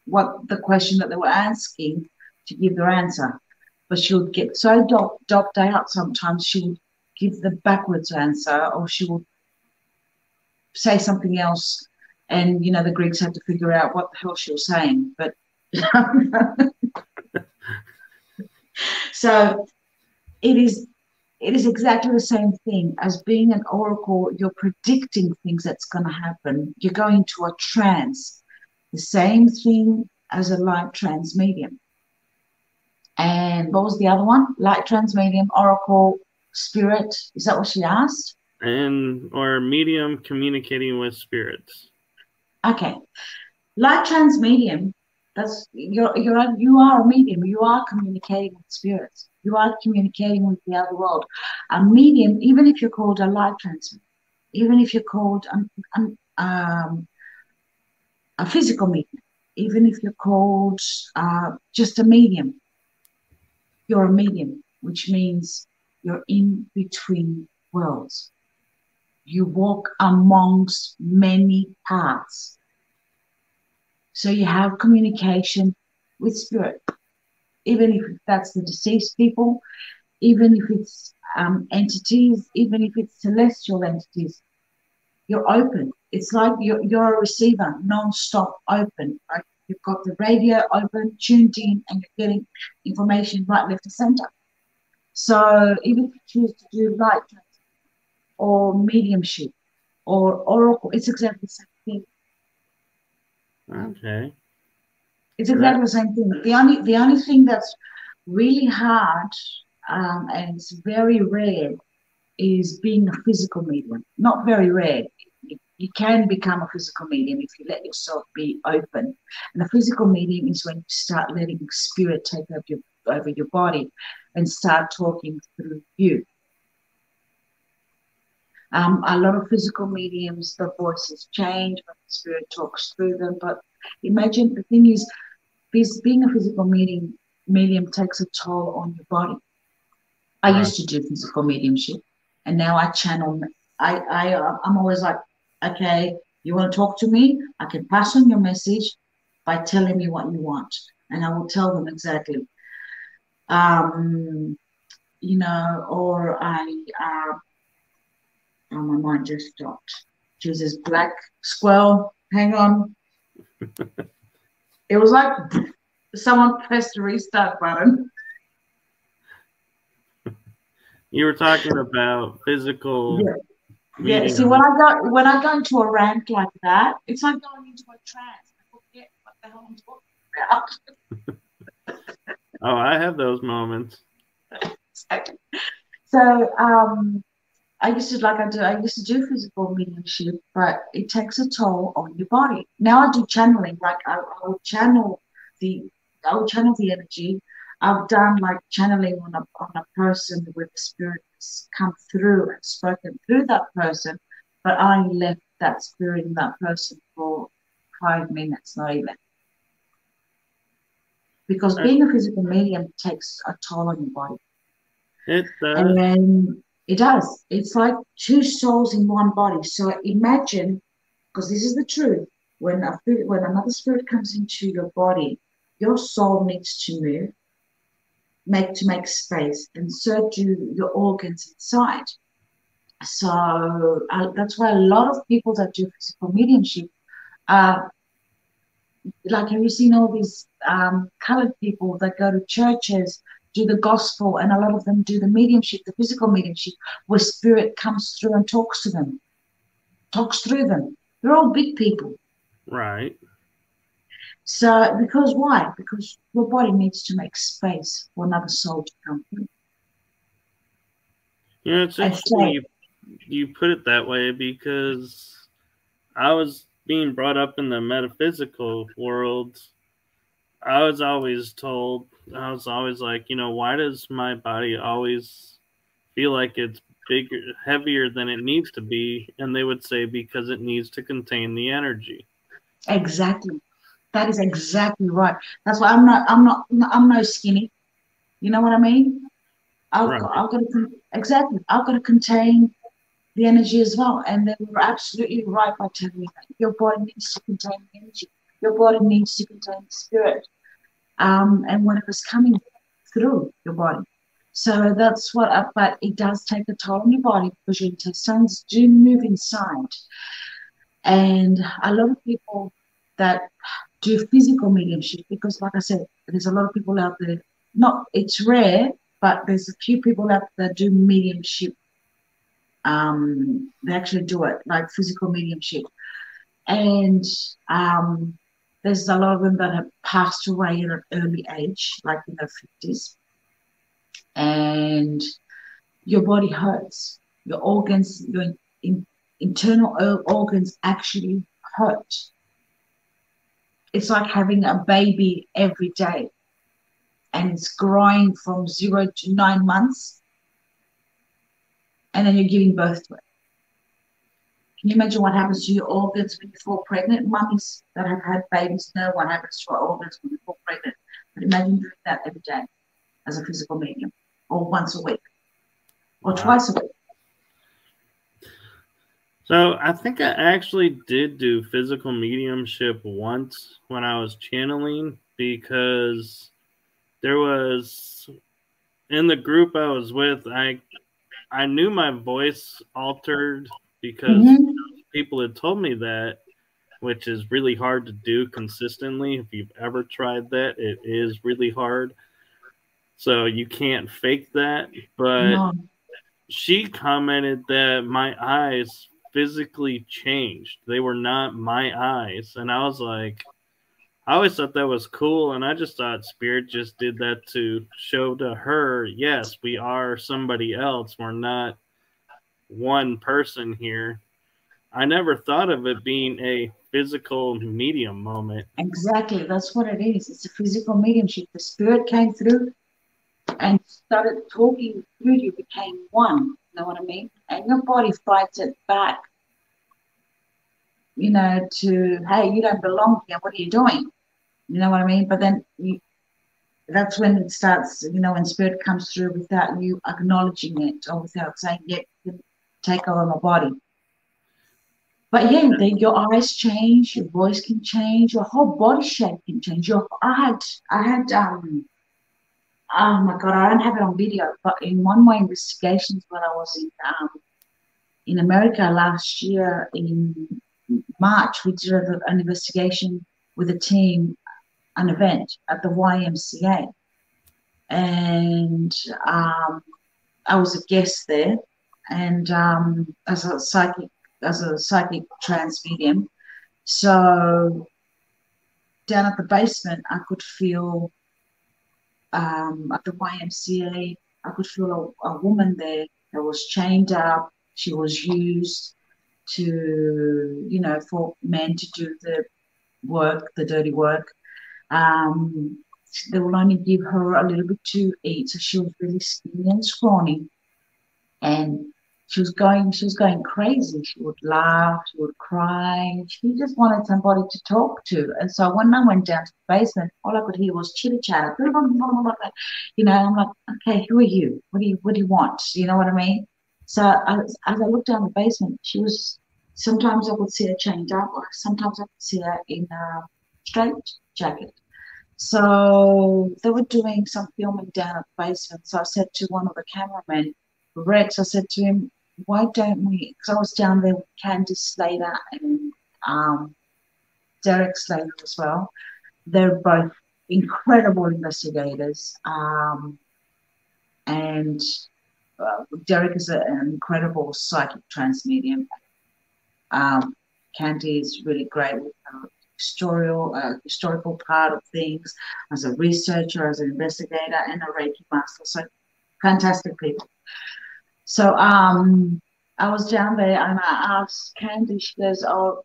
what the question that they were asking to give their answer. But she would get so docked, docked out sometimes she would give the backwards answer or she would say something else and you know the Greeks had to figure out what the hell she was saying. But so it is it is exactly the same thing as being an oracle. You're predicting things that's going to happen. You're going to a trance. The same thing as a light trance medium. And what was the other one? Light trance medium, oracle, spirit. Is that what she asked? And or medium communicating with spirits. Okay. Light trance medium, that's you're you're you are a medium. You are communicating with spirits. You are communicating with the other world. A medium, even if you're called a light transmitter, even if you're called um, um, um, a physical medium, even if you're called uh, just a medium, you're a medium, which means you're in between worlds. You walk amongst many paths. So you have communication with spirit, even if that's the deceased people, even if it's um, entities, even if it's celestial entities. You're open. It's like you're, you're a receiver, non-stop open. Right? You've got the radio open, tuned in, and you're getting information right, left, and center. So even if you choose to do light or mediumship or oracle, it's exactly the same thing. Okay. It's exactly the same thing. The only the only thing that's really hard um, and it's very rare is being a physical medium. Not very rare. You can become a physical medium if you let yourself be open. And a physical medium is when you start letting spirit take over your over your body and start talking through you. Um, a lot of physical mediums, the voices change when the spirit talks through them. But imagine the thing is, this being a physical medium, medium takes a toll on your body. I right. used to do physical mediumship, and now I channel. I I uh, I'm always like, okay, you want to talk to me? I can pass on your message by telling me what you want, and I will tell them exactly. Um, you know, or I uh, oh my mind just stopped. Jesus, black squirrel. Hang on. it was like someone pressed the restart button. You were talking about physical. Yeah. Yeah. See, when I go when I go into a rant like that, it's like going into a trance. I forget what the hell I'm talking about. oh, I have those moments. Exactly. So, um, I used to like I do. I used to do physical mediumship, but it takes a toll on your body. Now I do channeling. Like I, I will channel the I will channel the energy. I've done like channeling on a on a person where the spirit has come through and spoken through that person, but I left that spirit in that person for five minutes, not even. Because being a physical medium takes a toll on your body. It does. And then it does. It's like two souls in one body. So imagine, because this is the truth, when a when another spirit comes into your body, your soul needs to move, make to make space, and so do your organs inside. So uh, that's why a lot of people that do physical mediumship, uh, like have you seen all these um, colored people that go to churches do the gospel and a lot of them do the mediumship the physical mediumship where spirit comes through and talks to them talks through them. They're all big people. Right. So because why? Because your body needs to make space for another soul to come through. You know it's interesting you, you put it that way because i was being brought up in the metaphysical world, I was always told, I was always like, you know, why does my body always feel like it's bigger, heavier than it needs to be? And they would say, because it needs to contain the energy. Exactly. That is exactly right. That's why I'm not, I'm not, I'm no skinny. You know what I mean? I've, right. I've got to, exactly. I've got to contain the energy as well. And they were absolutely right by telling me that your body needs to contain the energy. Your body needs to contain the spirit. Um, and whatever's coming through your body. So that's what, I, but it does take a toll on your body because your intestines do move inside. And a lot of people that do physical mediumship, because like I said, there's a lot of people out there, not, it's rare, but there's a few people out there that do mediumship um, they actually do it, like physical mediumship. And um, there's a lot of them that have passed away at an early age, like in their 50s. And your body hurts. Your organs, your in, internal organs actually hurt. It's like having a baby every day and it's growing from zero to nine months and then you're giving birth to it. Can you imagine what happens to your organs when you fall pregnant? Mummies that have had babies know what happens to our organs when we fall pregnant. But imagine doing that every day as a physical medium, or once a week, or wow. twice a week. So I think I actually did do physical mediumship once when I was channeling because there was in the group I was with, I I knew my voice altered because mm-hmm. people had told me that, which is really hard to do consistently. If you've ever tried that, it is really hard. So you can't fake that. But no. she commented that my eyes physically changed. They were not my eyes. And I was like, I always thought that was cool, and I just thought Spirit just did that to show to her, yes, we are somebody else. We're not one person here. I never thought of it being a physical medium moment. Exactly, that's what it is. It's a physical mediumship. The spirit came through and started talking through you, became one. You know what I mean? And your body fights it back. You know, to hey, you don't belong here. What are you doing? You know what I mean? But then you, that's when it starts, you know, when spirit comes through without you acknowledging it or without saying, yeah, take over my body. But yeah, then your eyes change, your voice can change, your whole body shape can change. Your I had I had um oh my god, I don't have it on video, but in one of my investigations when I was in um in America last year in March, we did an investigation with a team an event at the YMCA. And um, I was a guest there, and um, as a psychic, as a psychic trance medium. So down at the basement, I could feel um, at the YMCA, I could feel a, a woman there that was chained up. She was used to, you know, for men to do the work, the dirty work. Um, they will only give her a little bit to eat, so she was really skinny and scrawny, and she was going she was going crazy. She would laugh, she would cry. She just wanted somebody to talk to. And so when I went down to the basement, all I could hear was chitter chatter. You know, I'm like, okay, who are you? What do you what do you want? You know what I mean? So as, I looked down the basement, she was sometimes I would see her chained up, or sometimes I could see her in a straight jacket. So they were doing some filming down at the basement. So I said to one of the cameramen, Rex, I said to him, why don't we, because I was down there with Candice Slater and um, Derek Slater as well. They're both incredible investigators. Um, and uh, Derek is a, an incredible psychic trance medium. Um, Candy is really great with uh, historical, uh, historical part of things as a researcher, as an investigator, and a Reiki master. So fantastic people. So um, I was down there and I asked Candy, she goes, Oh,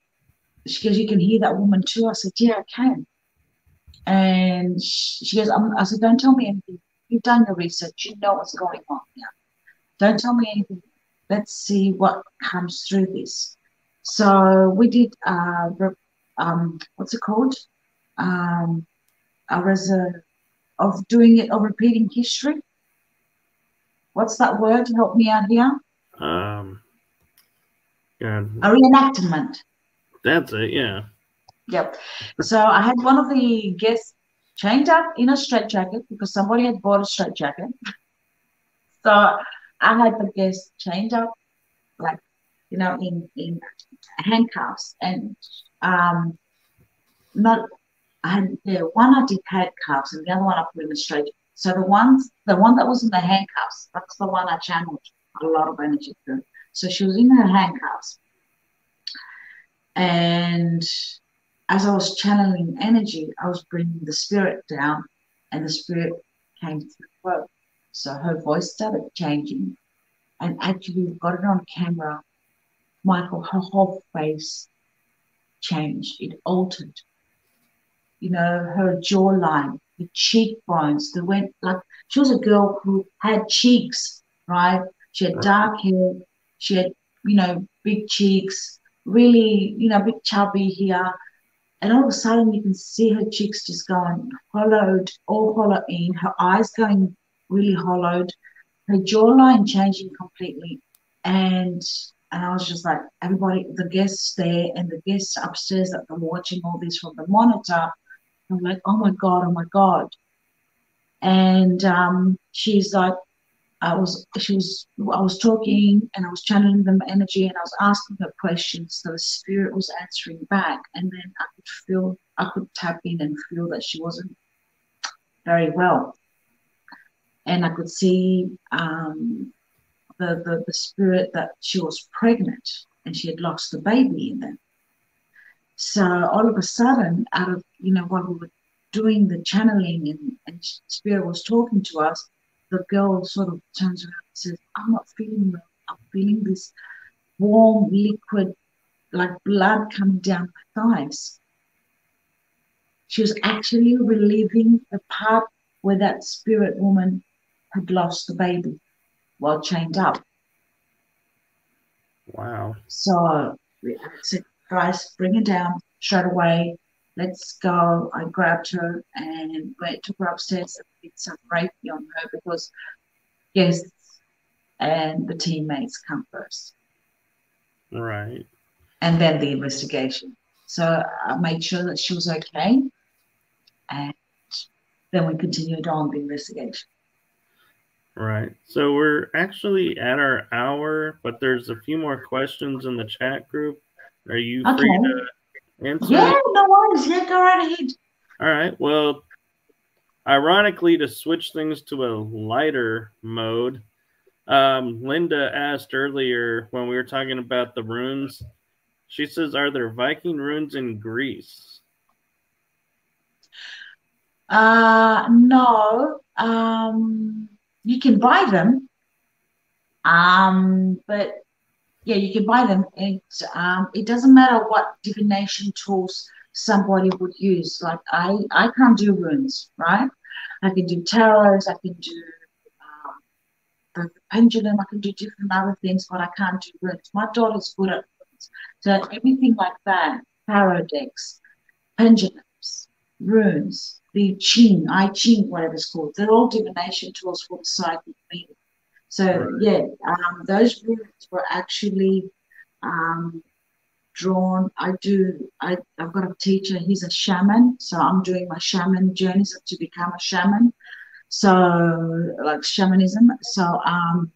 she goes, You can hear that woman too. I said, Yeah, I can. And she goes, I said, Don't tell me anything. You've done your research, you know what's going on here. Don't tell me anything. Let's see what comes through this. So we did, uh, um, what's it called? Um, a reserve of doing it, of repeating history. What's that word? Help me out here. Um, yeah. A reenactment. That's it, yeah. Yep. So I had one of the guests chained up in a straitjacket because somebody had bought a straitjacket. So I had the guest chained up, like, you know, in, in handcuffs and um, not, I had, yeah, one I did handcuffs and the other one I put in a straight. So the ones, the one that was in the handcuffs, that's the one I channeled a lot of energy through. So she was in her handcuffs. And as I was channeling energy, I was bringing the spirit down, and the spirit came through her. So her voice started changing. And actually, got it on camera. Michael, her whole face changed, it altered. You know, her jawline, the cheekbones, they went like she was a girl who had cheeks, right? She had uh-huh. dark hair, she had, you know, big cheeks, really, you know, big chubby here. And all of a sudden, you can see her cheeks just going hollowed, all hollow in, her eyes going really hollowed, her jawline changing completely. And and I was just like, everybody, the guests there and the guests upstairs that are watching all this from the monitor. I'm like, oh my God, oh my God. And um, she's like, I was she was I was talking and I was channeling them energy and I was asking her questions. So the spirit was answering back, and then I could feel I could tap in and feel that she wasn't very well, and I could see um, the, the the spirit that she was pregnant and she had lost the baby in them. So uh, all of a sudden, out of you know while we were doing the channeling and, and spirit was talking to us the girl sort of turns around and says, I'm not feeling well. I'm feeling this warm liquid, like blood coming down my thighs. She was actually relieving the part where that spirit woman had lost the baby while chained up. Wow. So I said, Bryce, bring her down straight away. Let's go. I grabbed her and went took her upstairs and did some Reiki on her because guests and the teammates come first. Right. And then the investigation. So I made sure that she was okay. And then we continued on the investigation. Right. So we're actually at our hour, but there's a few more questions in the chat group. Are you okay. free to answer? Yeah, no worries. Yeah, go right ahead. All right. Well, Ironically, to switch things to a lighter mode, um, Linda asked earlier when we were talking about the runes. She says, "Are there Viking runes in Greece?" Uh, no. Um, you can buy them. Um, but yeah, you can buy them. It um, it doesn't matter what divination tools somebody would use. Like I, I can't do runes, right? I can do tarot, I can do um, the pendulum, I can do different other things, but I can't do runes. My daughter's good at runes. So everything like that, tarot decks, pendulums, runes, the Ching, I Ching, whatever it's called, they're all divination tools for the psychic medium. So right. yeah, um, those runes were actually um, drawn. I do. I, I've got a teacher. He's a shaman, so I'm doing my shaman journey to become a shaman. So like shamanism. So um,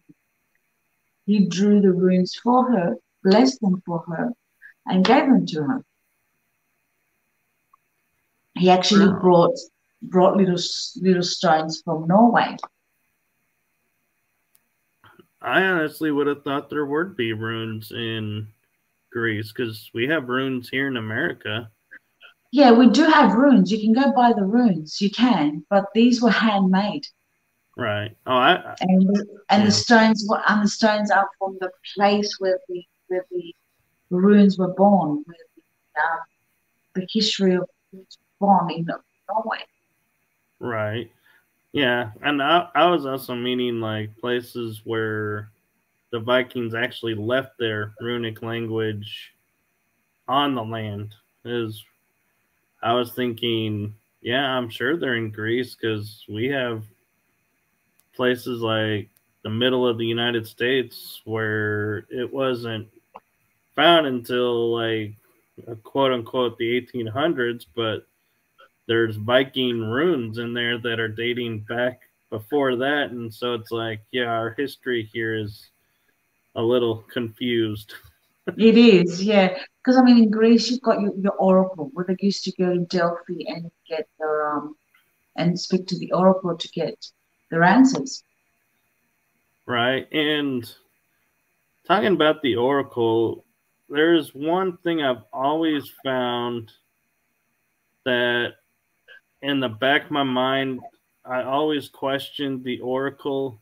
he drew the runes for her, blessed them for her, and gave them to her. He actually Wow. brought brought little little stones from Norway. I honestly would have thought there would be runes in Greece because we have runes here in America. Yeah, we do have runes. You can go buy the runes. You can, but these were handmade, Right. Oh, I and and Yeah. the stones were and the stones are from the place where the where the runes were born, where the, um, the history of runes were born in Norway. right. Yeah, and I, I was also meaning like places where the Vikings actually left their runic language on the land. Is I was thinking, yeah, I'm sure they're in Greece because we have places like the middle of the United States where it wasn't found until like quote unquote the 1800s, but there's Viking runes in there that are dating back before that, and so it's like, yeah, our history here is a little confused. It is, yeah. Because I mean, in Greece, you've got your, your oracle, where they used to go in Delphi and get their um and speak to the oracle to get their answers. Right. And talking about the Oracle, there's one thing I've always found that in the back of my mind, I always questioned the Oracle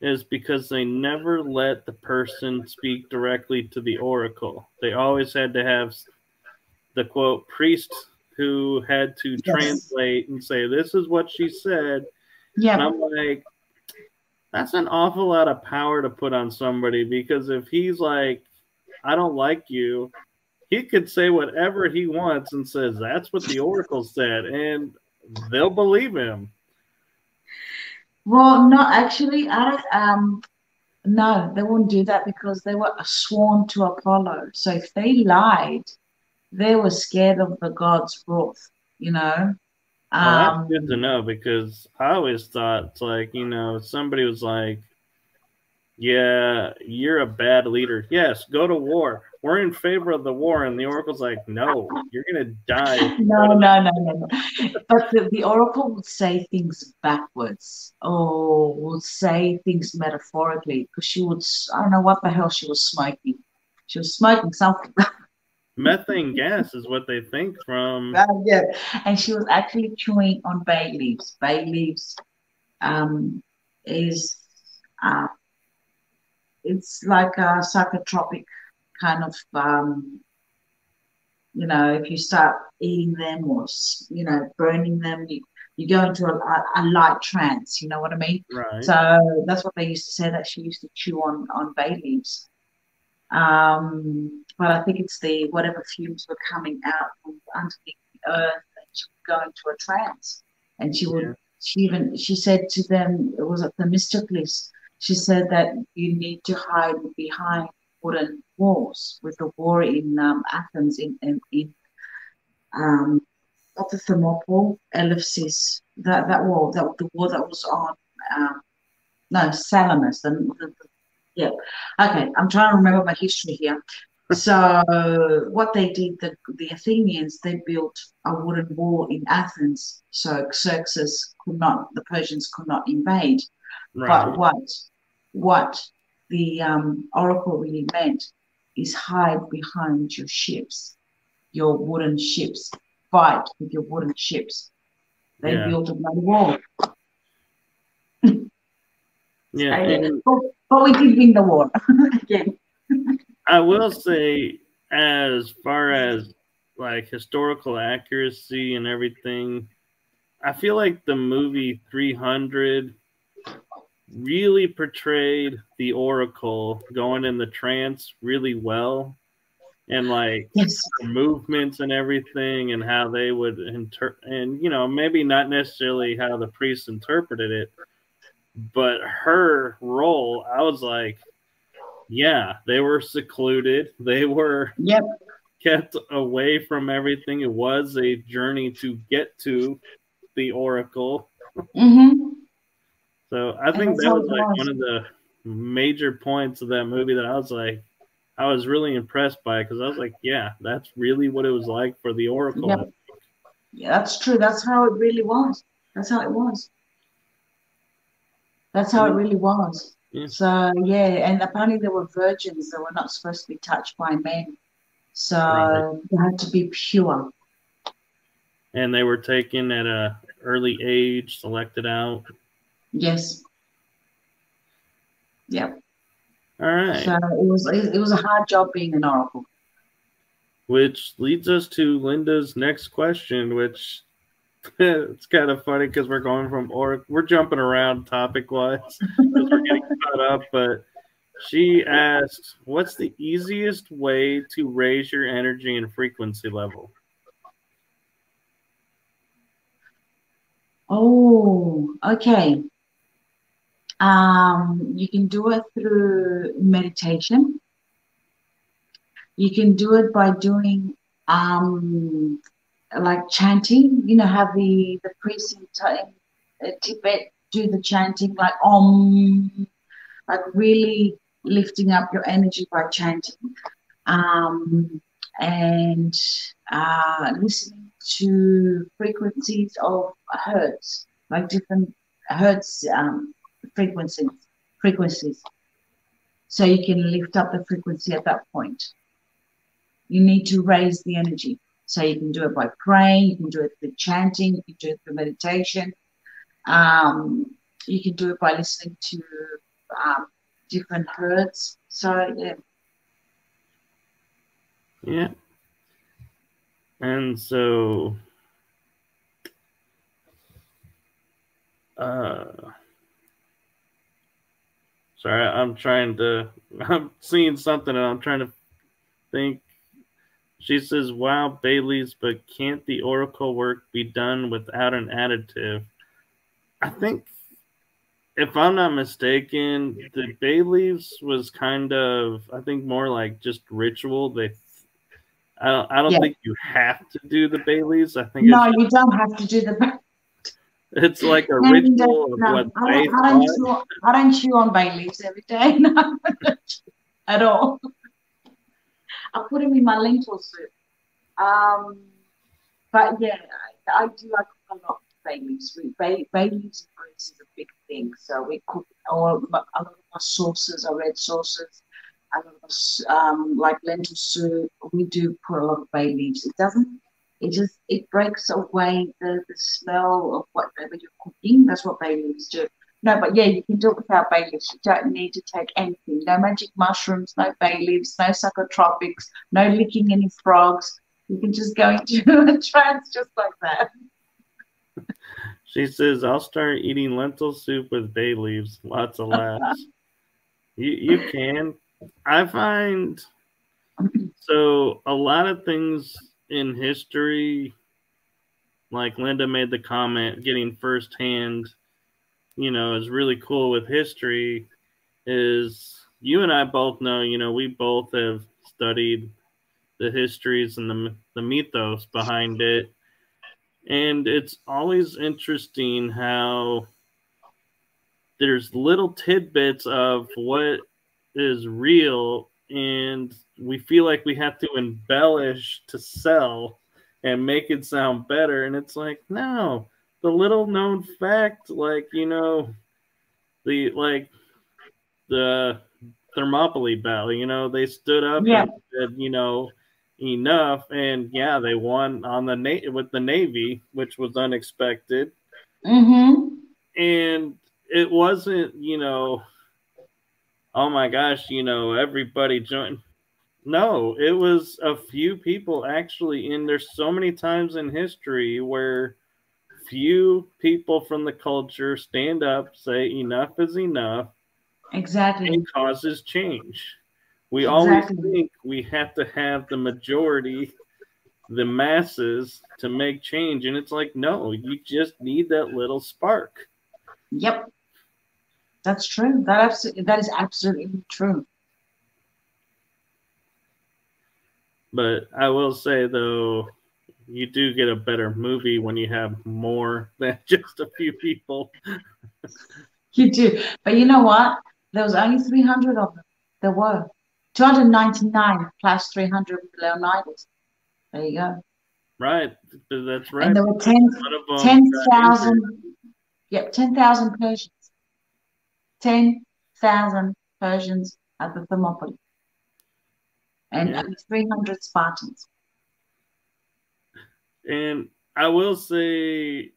is because they never let the person speak directly to the Oracle. They always had to have the quote priest who had to Yes. translate and say, This is what she said. And Yeah, I'm like, that's an awful lot of power to put on somebody because if he's like, I don't like you, he could say whatever he wants and says that's what the oracle said, and they'll believe him. well, no, actually, I um no, they wouldn't do that because they were sworn to Apollo. So if they lied, they were scared of the god's wrath, you know. Well, that's Um, good to know because I always thought it's like, you know, somebody was like, Yeah, you're a bad leader. Yes, go to war. We're in favor of the war. And the oracle's like, No, you're gonna die. No, no, no, no, no. But the, the oracle would say things backwards or would say things metaphorically because she would, I don't know what the hell she was smoking. She was smoking something. methane gas is what they think from yeah. And she was actually chewing on bay leaves. Bay leaves um, is, uh, it's like a psychotropic kind of, um, you know, if you start eating them or, you know, burning them, you, you go into a, a, light trance, you know what I mean? right So that's what they used to say that she used to chew on, on bay leaves. Um, but I think it's the whatever fumes were coming out from underneath the earth and she would go into a trance. And she would Yeah. she even she said to them, it was at the Themistocles, she said that you need to hide behind wooden walls with the war in um, Athens in in, in um not the Thermopylae, Ellipsis, that that wall, that the war that was on um, no Salamis, the, the, the yeah. Okay, I'm trying to remember my history here. So what they did, the the Athenians, they built a wooden wall in Athens, so Xerxes could not, the Persians could not invade. right But what what the um, oracle really meant is hide behind your ships, your wooden ships, fight with your wooden ships. They Yeah. built another wall. yeah and but, but we did win the war again. i will say as far as like historical accuracy and everything i feel like the movie 300 really portrayed the oracle going in the trance really well and like Yes. movements and everything and how they would inter and you know maybe not necessarily how the priests interpreted it but her role i was like yeah they were secluded they were Yep. kept away from everything it was a journey to get to the oracle Mm-hmm. So i think that was like one of the major points of that movie that i was like i was really impressed by because i was like yeah that's really what it was like for the oracle Yep. Yeah, that's true. That's how it really was. That's how it was. That's how it really was. Yeah. So yeah, and apparently there were virgins that were not supposed to be touched by men. So right. they had to be pure. And they were taken at a early age, selected out. Yes. Yep. All right. So it was it was a hard job being an oracle. Which leads us to Linda's next question, which it's kind of funny because we're going from or we're jumping around topic wise we're getting caught up, but she asks, "What's the easiest way to raise your energy and frequency level?" Oh, okay. Um, you can do it through meditation. You can do it by doing um, like chanting. You know, have the the priests in Tibet do the chanting like om, like really lifting up your energy by chanting, um, and uh, listening to frequencies of hertz, like different hertz um, frequencies. Frequencies. So you can lift up the frequency at that point. You need to raise the energy. So you can do it by praying, you can do it through chanting, you can do it through meditation. Um, you can do it by listening to um, different hertz. So yeah. Yeah. And so uh sorry, I'm trying to I'm seeing something and I'm trying to think she says, Wow, bay leaves, but can't the oracle work be done without an additive? I think, if I'm not mistaken, the bay leaves was kind of, I think, more like just ritual. They, I don't, I don't yeah. think you have to do the bay leaves. I think no, you don't have to do the. It's like a ritual of no, what I, don't, I, don't chew, I don't chew on bay leaves every day, no, at all. I put them in my lentil soup. Um, but yeah, I, I do like a lot of bay leaves. We, bay, bay leaves and greens is a big thing. So we cook all a lot of our sauces, our red sauces, a lot of um, like lentil soup. We do put a lot of bay leaves. It doesn't. It just it breaks away the, the smell of whatever you're cooking. That's what bay leaves do. No, but yeah, you can do it without bay leaves. You don't need to take anything. No magic mushrooms, no bay leaves, no psychotropics, no licking any frogs. You can just go into a trance just like that. She says, I'll start eating lentil soup with bay leaves. Lots of laughs. you, you can. I find so a lot of things in history, like Linda made the comment, getting firsthand you know, is really cool with history is you and I both know, you know, we both have studied the histories and the, the mythos behind it. And it's always interesting how there's little tidbits of what is real, and we feel like we have to embellish to sell and make it sound better. And it's like, no, the little known fact, like you know, the like the Thermopylae battle. You know, they stood up yeah. and said, you know, enough, and yeah, they won on the na- with the Navy, which was unexpected. Mm-hmm. And it wasn't, you know, oh my gosh, you know, everybody joined. No, it was a few people actually, and there's so many times in history where few people from the culture stand up, say enough is enough. Exactly. And causes change. We exactly. always think we have to have the majority, the masses to make change. And it's like, no, you just need that little spark. Yep. That's true. That absolutely that is absolutely true. But I will say though, you do get a better movie when you have more than just a few people. you do. But you know what? There was only 300 of them. There were 299 plus 300 with Leonidas. There you go. Right, that's right. And there were 10,000, 10, yep, 10,000 Persians. 10,000 Persians at the Thermopylae. And yeah. 300 Spartans. And I will say,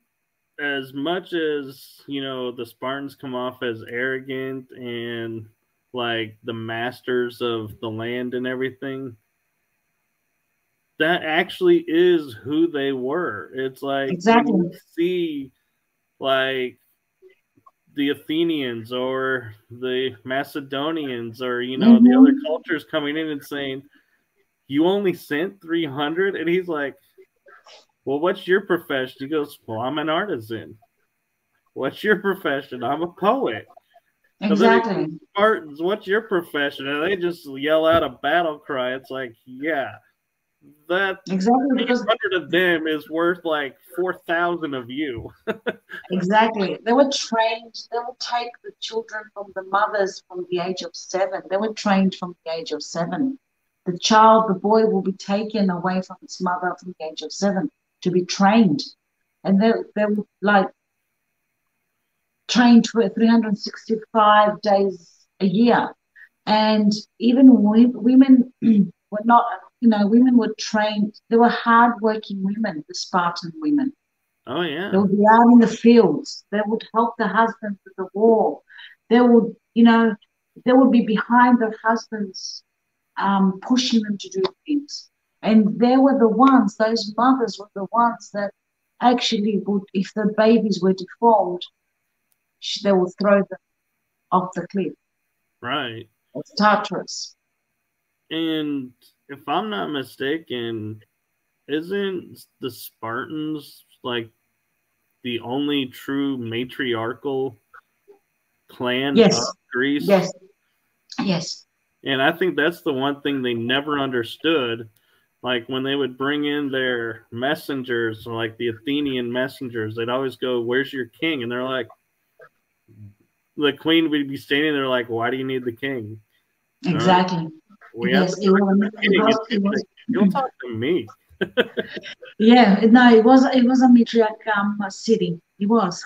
as much as, you know, the Spartans come off as arrogant and like the masters of the land and everything, that actually is who they were. It's like exactly see like the Athenians or the Macedonians or you know mm-hmm. the other cultures coming in and saying you only sent 300 and he's like well what's your profession? He goes well i'm an artisan. What's your profession? I'm a poet. Exactly. spartans what's your profession? And they just yell out a battle cry. It's like yeah that exactly because hundred of them is worth like four thousand of you. exactly. They were trained. They would take the children from the mothers from the age of seven. They were trained from the age of seven. The child, the boy, will be taken away from its mother from the age of seven to be trained, and they they were like trained for 365 days a year, and even women were not you know, women were trained, they were hardworking women, the Spartan women. Oh, yeah. They would be out in the fields. They would help the husbands with the war. They would, you know, they would be behind their husbands, um, pushing them to do things. And they were the ones, those mothers were the ones that actually would, if the babies were deformed, they would throw them off the cliff. Right. It's Tartarus. And if I'm not mistaken, isn't the Spartans like the only true matriarchal clan yes. of Greece? Yes. Yes. And I think that's the one thing they never understood. Like when they would bring in their messengers, like the Athenian messengers, they'd always go, Where's your king? And they're like, The queen would be standing there, like, Why do you need the king? Exactly. We yes, it was, it was, it was, You'll talk to me. yeah, no, it was it was a matriarch um, city. It was.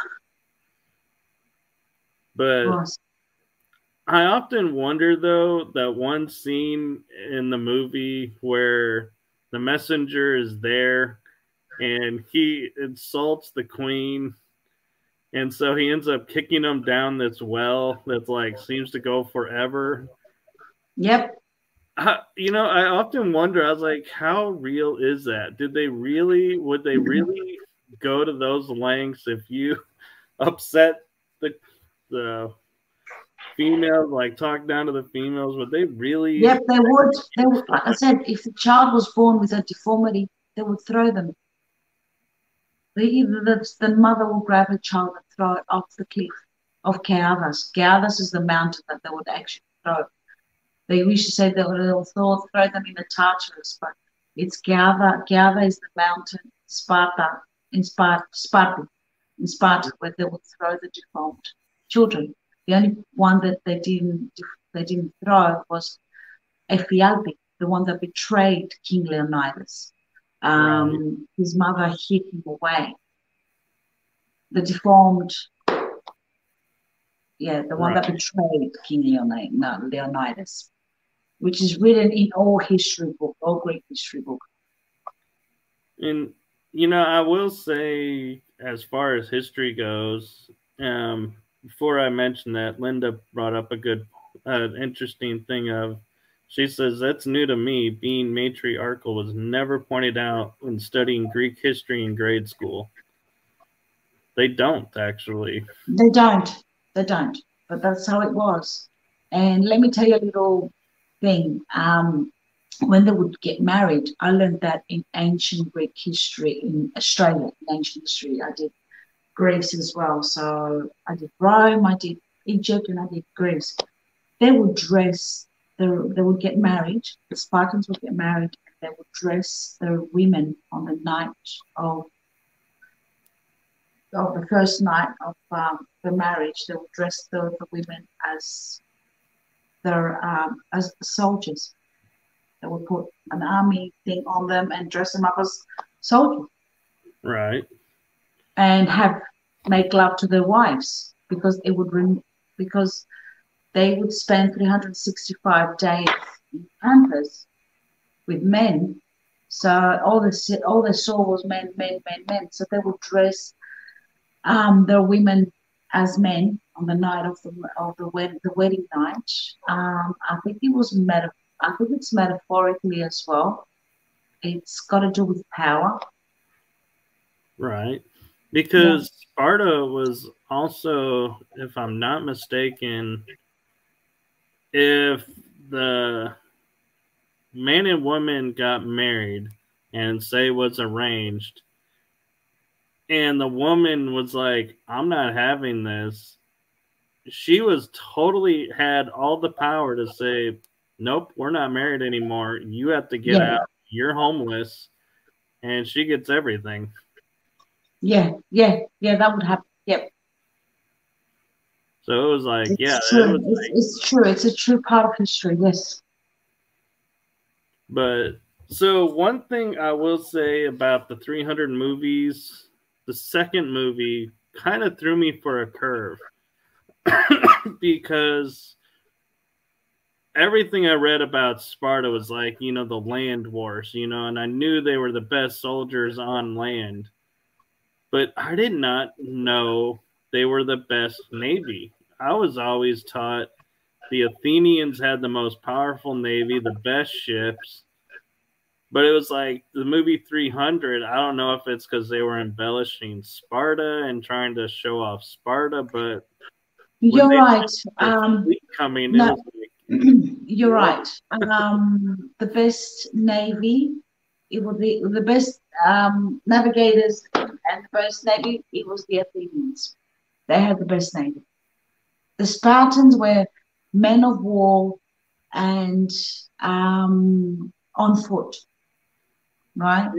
But it was. I often wonder though that one scene in the movie where the messenger is there and he insults the queen and so he ends up kicking him down this well that's like seems to go forever. Yep you know, I often wonder. I was like, how real is that? Did they really? Would they really go to those lengths if you upset the the females, like talk down to the females? Would they really? Yep, they would. They would. Like I said, if the child was born with a deformity, they would throw them. They either the, the mother will grab her child and throw it off the cliff of Keadas. Keadas is the mountain that they would actually throw they used to say they would throw, throw them in the Tartarus, but it's Gava. Gava is the mountain Sparta, in Sparta, Sparta, in Sparta, where they would throw the deformed children. The only one that they didn't they didn't throw was Ephialtes, the one that betrayed King Leonidas. Um, right. His mother hid him away. The deformed yeah, the one right. that betrayed King Leonidas which is written in all history book, all Greek history book. And you know, I will say, as far as history goes, um, before I mention that, Linda brought up a good, uh, interesting thing of. She says that's new to me. Being matriarchal was never pointed out when studying Greek history in grade school. They don't actually. They don't. They don't. But that's how it was. And let me tell you a little thing. Um, when they would get married, I learned that in ancient Greek history in Australia, in ancient history. I did Greece as well. So I did Rome, I did Egypt, and I did Greece. They would dress, they, they would get married, the Spartans would get married, they would dress their women on the night of of the first night of um, the marriage, they would dress the, the women as their um, as soldiers. They would put an army thing on them and dress them up as soldiers. Right. And have make love to their wives because it would rem- because they would spend 365 days in campus with men. So all they all they saw was men, men, men, men. So they would dress um, their women as men on the night of the of the, wed- the wedding night. Um, I think it was meta- I think it's metaphorically as well. It's got to do with power. Right. Because yeah. Sparta was also, if I'm not mistaken, if the man and woman got married and say was arranged, and the woman was like, I'm not having this, she was totally had all the power to say, Nope, we're not married anymore. You have to get yeah. out. You're homeless. And she gets everything. Yeah, yeah, yeah, that would happen. Yep. So it was like, it's yeah, true. It it's, like, it's true. It's a true part of history. Yes. But so one thing I will say about the 300 movies, the second movie kind of threw me for a curve because everything I read about Sparta was like, you know, the land wars, you know, and I knew they were the best soldiers on land. But I did not know they were the best navy. I was always taught the Athenians had the most powerful navy, the best ships. But it was like the movie 300. I don't know if it's because they were embellishing Sparta and trying to show off Sparta, but you're right. Um, coming, no, like, you're right. Um, the best navy, it was the the best um, navigators and the best navy. It was the Athenians. They had the best navy. The Spartans were men of war and um, on foot, right?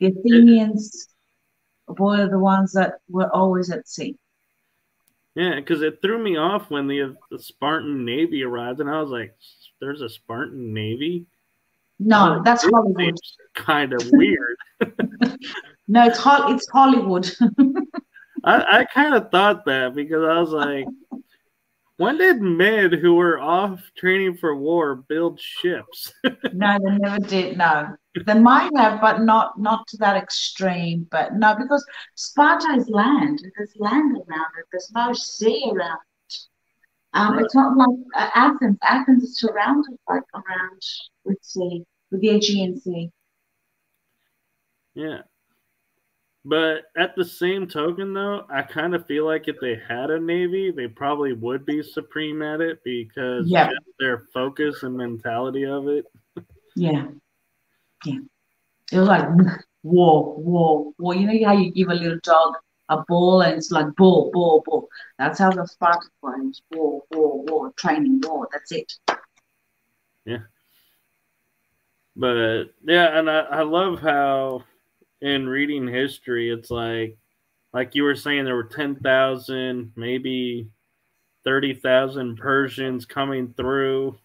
The Athenians were the ones that were always at sea. Yeah, because it threw me off when the, the Spartan Navy arrived, and I was like, "There's a Spartan Navy." No, that's Hollywood. Kind of weird. no, it's it's Hollywood. I, I kind of thought that because I was like, when did men who were off training for war build ships? no, they never did. No, they might have, but not not to that extreme. But no, because Sparta is land. There's land around it. There's no sea around it. Um, right. It's not like uh, Athens. Athens is surrounded like around with sea, with the Aegean Sea. Yeah, but at the same token, though, I kind of feel like if they had a navy, they probably would be supreme at it because yeah. their focus and mentality of it. Yeah, yeah. It was like war, war, war. You know how you give a little dog a ball and it's like ball, ball, ball. That's how the Spartans were. War, war, war, training, war. That's it. Yeah. But yeah, and I, I love how in reading history, it's like, like you were saying, there were 10,000, maybe 30,000 Persians coming through.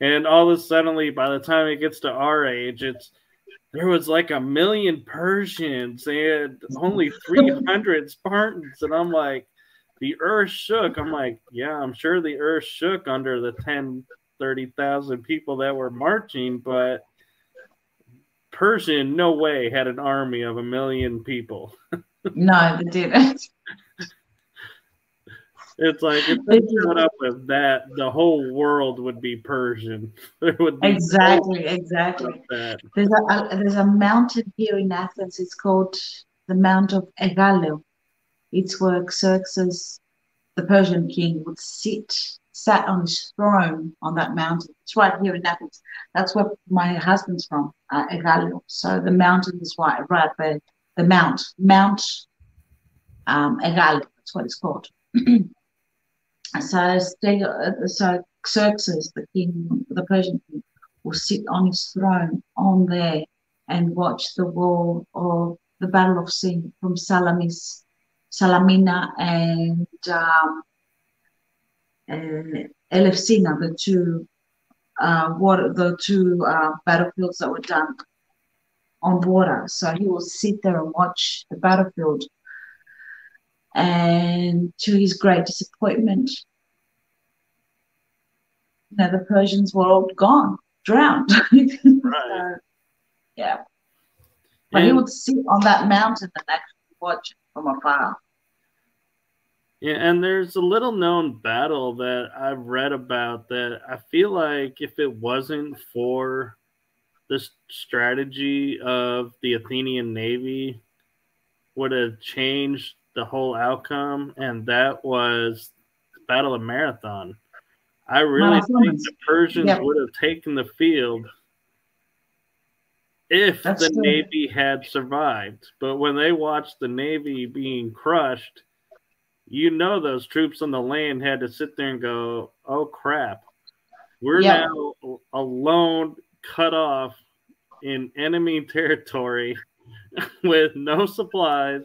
And all of a sudden, by the time it gets to our age, it's there was like a million Persians and only 300 Spartans. And I'm like, the earth shook. I'm like, yeah, I'm sure the earth shook under the 10, 30,000 people that were marching, but Persia no way had an army of a million people. no, they didn't. It's like if they showed up with that, the whole world would be Persian. There would be exactly, exactly. There's a, there's a mountain here in Athens. It's called the Mount of Egaleo. It's where Xerxes, the Persian king, would sit sat on his throne on that mountain. It's right here in Athens. That's where my husband's from, uh, Egaleo. So the mountain is right, right there. The mount, Mount um, Egaleo. That's what it's called. so, so Xerxes, the king, the Persian king, will sit on his throne on there and watch the war of the Battle of Sin from Salamis, Salamina and um, uh, Elefsina, the two uh, what the two uh, battlefields that were done on water. So he will sit there and watch the battlefield. And to his great disappointment, you know, the Persians were all gone, drowned. right. so, yeah. But and, he would sit on that mountain and actually watch it from afar. Yeah, and there's a little known battle that I've read about that I feel like if it wasn't for this strategy of the Athenian Navy would have changed the whole outcome, and that was the Battle of Marathon. I really think the Persians yep. would have taken the field if That's the Navy had survived. But when they watched the Navy being crushed, you know those troops on the land had to sit there and go, "Oh crap, we're yep. now alone, cut off in enemy territory with no supplies.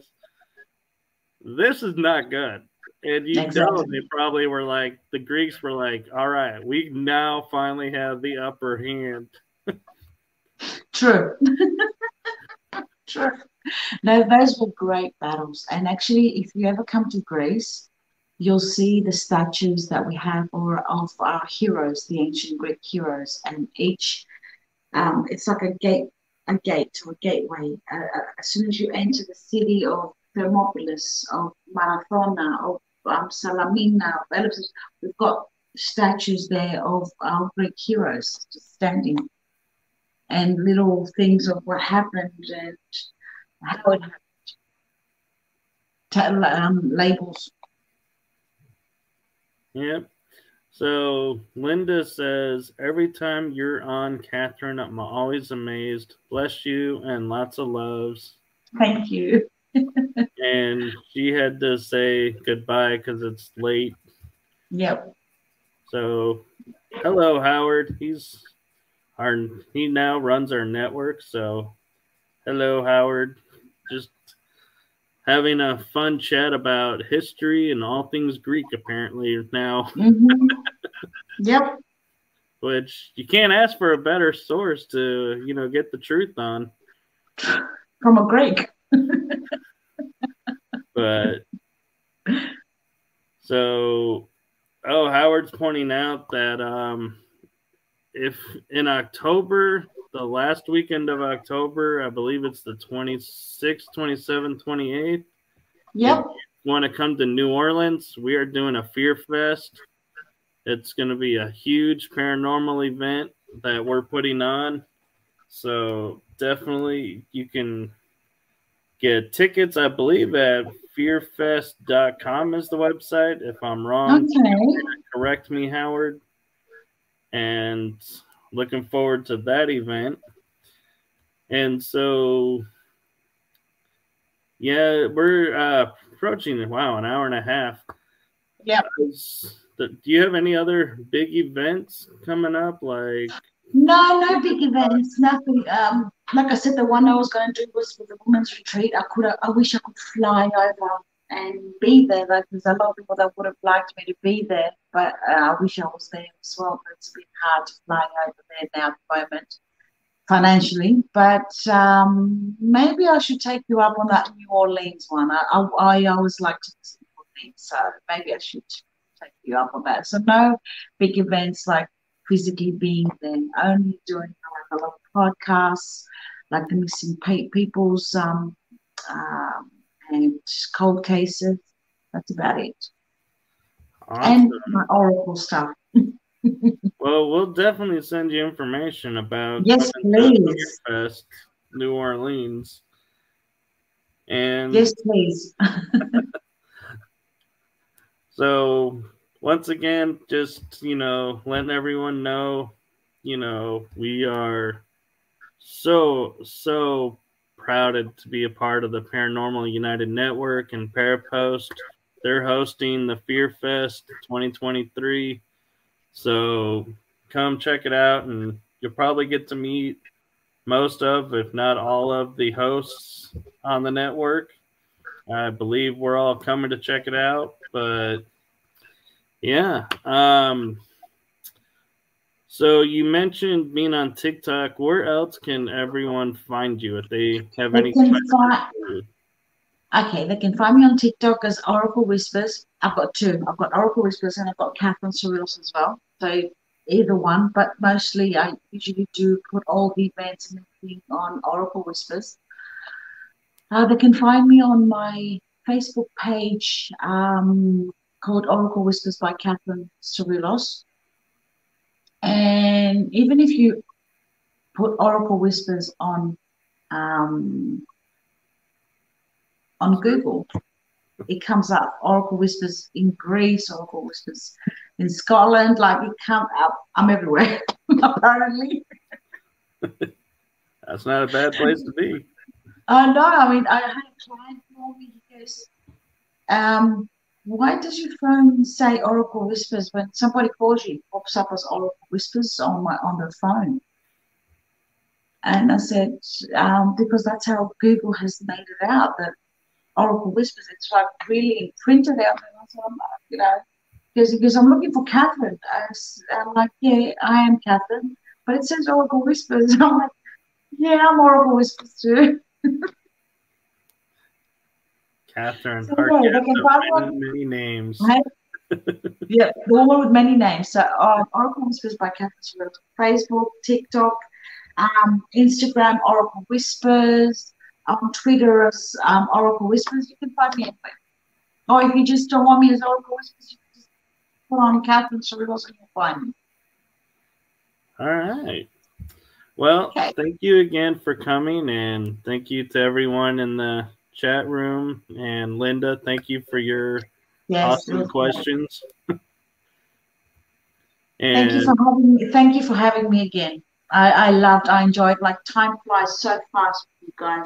This is not good." And you exactly. know they probably were like the Greeks were like, "All right, we now finally have the upper hand." True. True. No, those were great battles. And actually, if you ever come to Greece, you'll see the statues that we have or of our heroes, the ancient Greek heroes, and each um, it's like a gate, a gate or a gateway. Uh, uh as soon as you enter the city of Thermopolis, of Marathona, of um, Salamina, of Ellipsis, we've got statues there of our Greek heroes standing and little things of what happened and how it happened. Um, labels. Yep. So Linda says, every time you're on, Kathrine, I'm always amazed. Bless you and lots of loves. Thank you. And she had to say goodbye because it's late. Yep. So, hello, Howard. He's our he now runs our network. So, hello, Howard. Just having a fun chat about history and all things Greek. Apparently now. Mm-hmm. yep. Which you can't ask for a better source to you know get the truth on. From a Greek. But so oh howard's pointing out that um if in October, the last weekend of October, I believe it's the 26th, 27th, 28th. Yep. Want to come to New Orleans? We are doing a Fear Fest. It's going to be a huge paranormal event that we're putting on. So definitely you can get tickets, I believe, at fearfest.com is the website. If I'm wrong, okay. correct me, Howard and looking forward to that event. And so, yeah, we're uh, approaching wow an hour and a half. Yeah. Do you have any other big events coming up? Like no, no big events, nothing. Um, like I said, the one I was going to do was for the women's retreat. I could, I wish I could fly over and be there. Like there's a lot of people that would have liked me to be there, but uh, I wish I was there as well. But it's a bit hard to fly over there now at the moment financially. But um, maybe I should take you up on that New Orleans one. I, I, I always like to visit New Orleans, so maybe I should take you up on that. So no big events like physically being there, only doing like a lot of podcasts, like the missing people's um, um, and cold cases. That's about it. Awesome. And my Oracle stuff. well, we'll definitely send you information about yes, please. Fest, New Orleans. And yes, please. so once again, just you know, letting everyone know, you know, we are so so proud to be a part of the Paranormal United Network and Parapost. They're hosting the Fear Fest 2023. So come check it out, and you'll probably get to meet most of, if not all of, the hosts on the network. I believe we're all coming to check it out, but yeah. Um, So you mentioned being on TikTok. Where else can everyone find you if they have They any questions? find- for you? Okay, they can find me on TikTok as Oracle Whispers. I've got two. I've got Oracle Whispers and I've got Kathrine Sorilos as well. So either one, but mostly I usually do put all the events and everything on Oracle Whispers. Uh, they can find me on my Facebook page um, called Oracle Whispers by Kathrine Sorilos. And even if you put Oracle Whispers on um, on Google, it comes up Oracle Whispers in Greece, Oracle Whispers in Scotland. Like it comes up. I'm everywhere, apparently. That's not a bad place to be. Oh no, I mean I had a client call me, he goes, um, why does your phone say Oracle Whispers when somebody calls you? Pops up as Oracle Whispers on my on the phone. And I said, um, because that's how Google has made it out that Oracle Whispers. It's like really printed out. And I said, uh, you know, because because I'm looking for Kathrine. I, am like, yeah, I am Kathrine, but it says Oracle Whispers. I'm like, yeah, I'm Oracle Whispers too. Kathrine So, Hart. yeah, they can find many, names. Right? yeah, the one with many names. So um, Oracle Whispers by Kathrine Swift. Facebook, TikTok, um, Instagram, Oracle Whispers, on Twitter as um, Oracle Whispers. You can find me anywhere. Or if you just don't want me as Oracle Whispers, you can just put on Kathrine Swift and you'll find me. All right. Well, Okay. thank you again for coming, and thank you to everyone in the chat room. And Linda, thank you for your Yes. awesome questions. Thank you for having me. Thank you for having me again. I, I loved, I enjoyed. Like time flies so fast with you guys.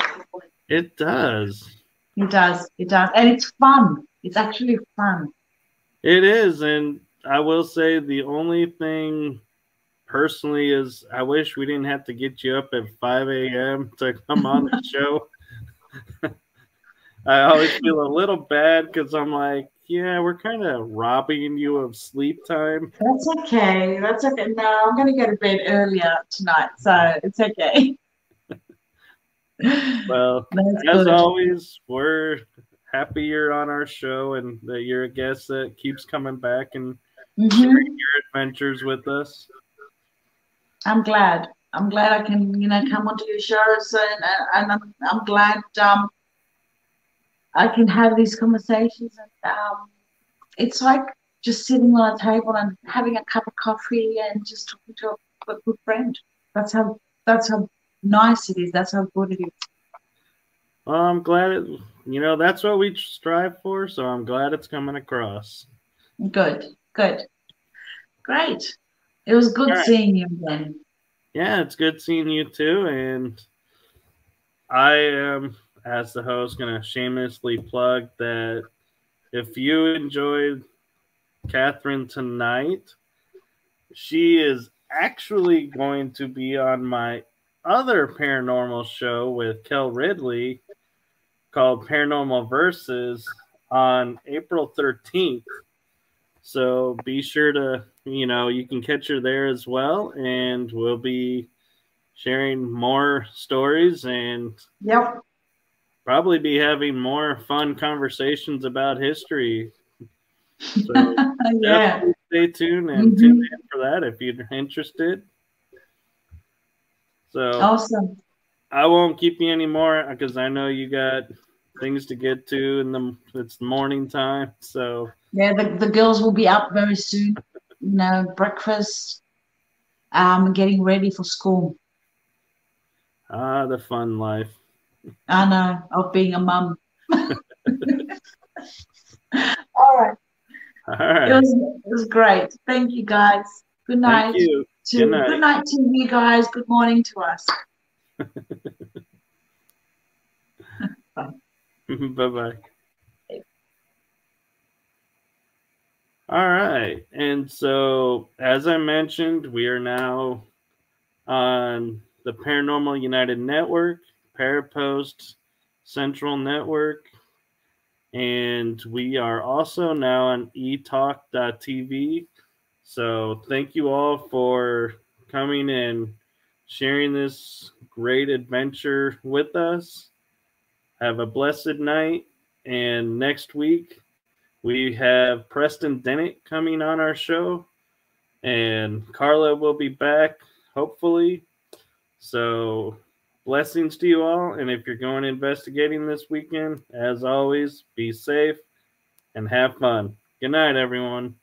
it does. It does. It does, and it's fun. It's actually fun. It is, and I will say the only thing personally is I wish we didn't have to get you up at 5 a.m. to come on the show. I always feel a little bad because I'm like, yeah, we're kind of robbing you of sleep time. That's okay. That's okay. No, I'm going to go to bed earlier tonight, so it's okay. Well, That's as good. always, we're happy you're on our show and that you're a guest that keeps coming back and Mhm. sharing your adventures with us. I'm glad. I'm glad I can, you know, come onto your shows, and, and I'm, I'm glad um, I can have these conversations. And um, it's like just sitting on a table and having a cup of coffee and just talking to a, a good friend. That's how. That's how nice it is. That's how good it is. Well, I'm glad it, you know, that's what we strive for. So I'm glad it's coming across. Good. Good. Great. It was good right. seeing you again. Yeah, it's good seeing you too. And I am, as the host, going to shamelessly plug that if you enjoyed Kathrine tonight, she is actually going to be on my other paranormal show with Kel Ridley called Paranormal Versus on April 13th. So be sure to, you know, you can catch her there as well. And we'll be sharing more stories and Yep. Probably be having more fun conversations about history. So yeah. stay tuned and Mhm. tune in for that if you're interested. So Awesome. I won't keep you anymore because I know you got things to get to in the it's morning time. So Yeah, the, the girls will be up very soon. You know, breakfast, um, getting ready for school. ah, the fun life. I know of being a mum. All right. All right. It was it was great. Thank you guys. Good night. Thank you. To, Good night. good night to you guys. Good morning to us. bye bye. All right. And so, as I mentioned, we are now on the Paranormal United Network, Parapost Central Network, and we are also now on etalk.tv. So thank you all for coming and sharing this great adventure with us. Have a blessed night. And next week, we have Preston Dennett coming on our show, and Carla will be back, hopefully. So, blessings to you all. And if you're going investigating this weekend, as always, be safe and have fun. Good night, everyone.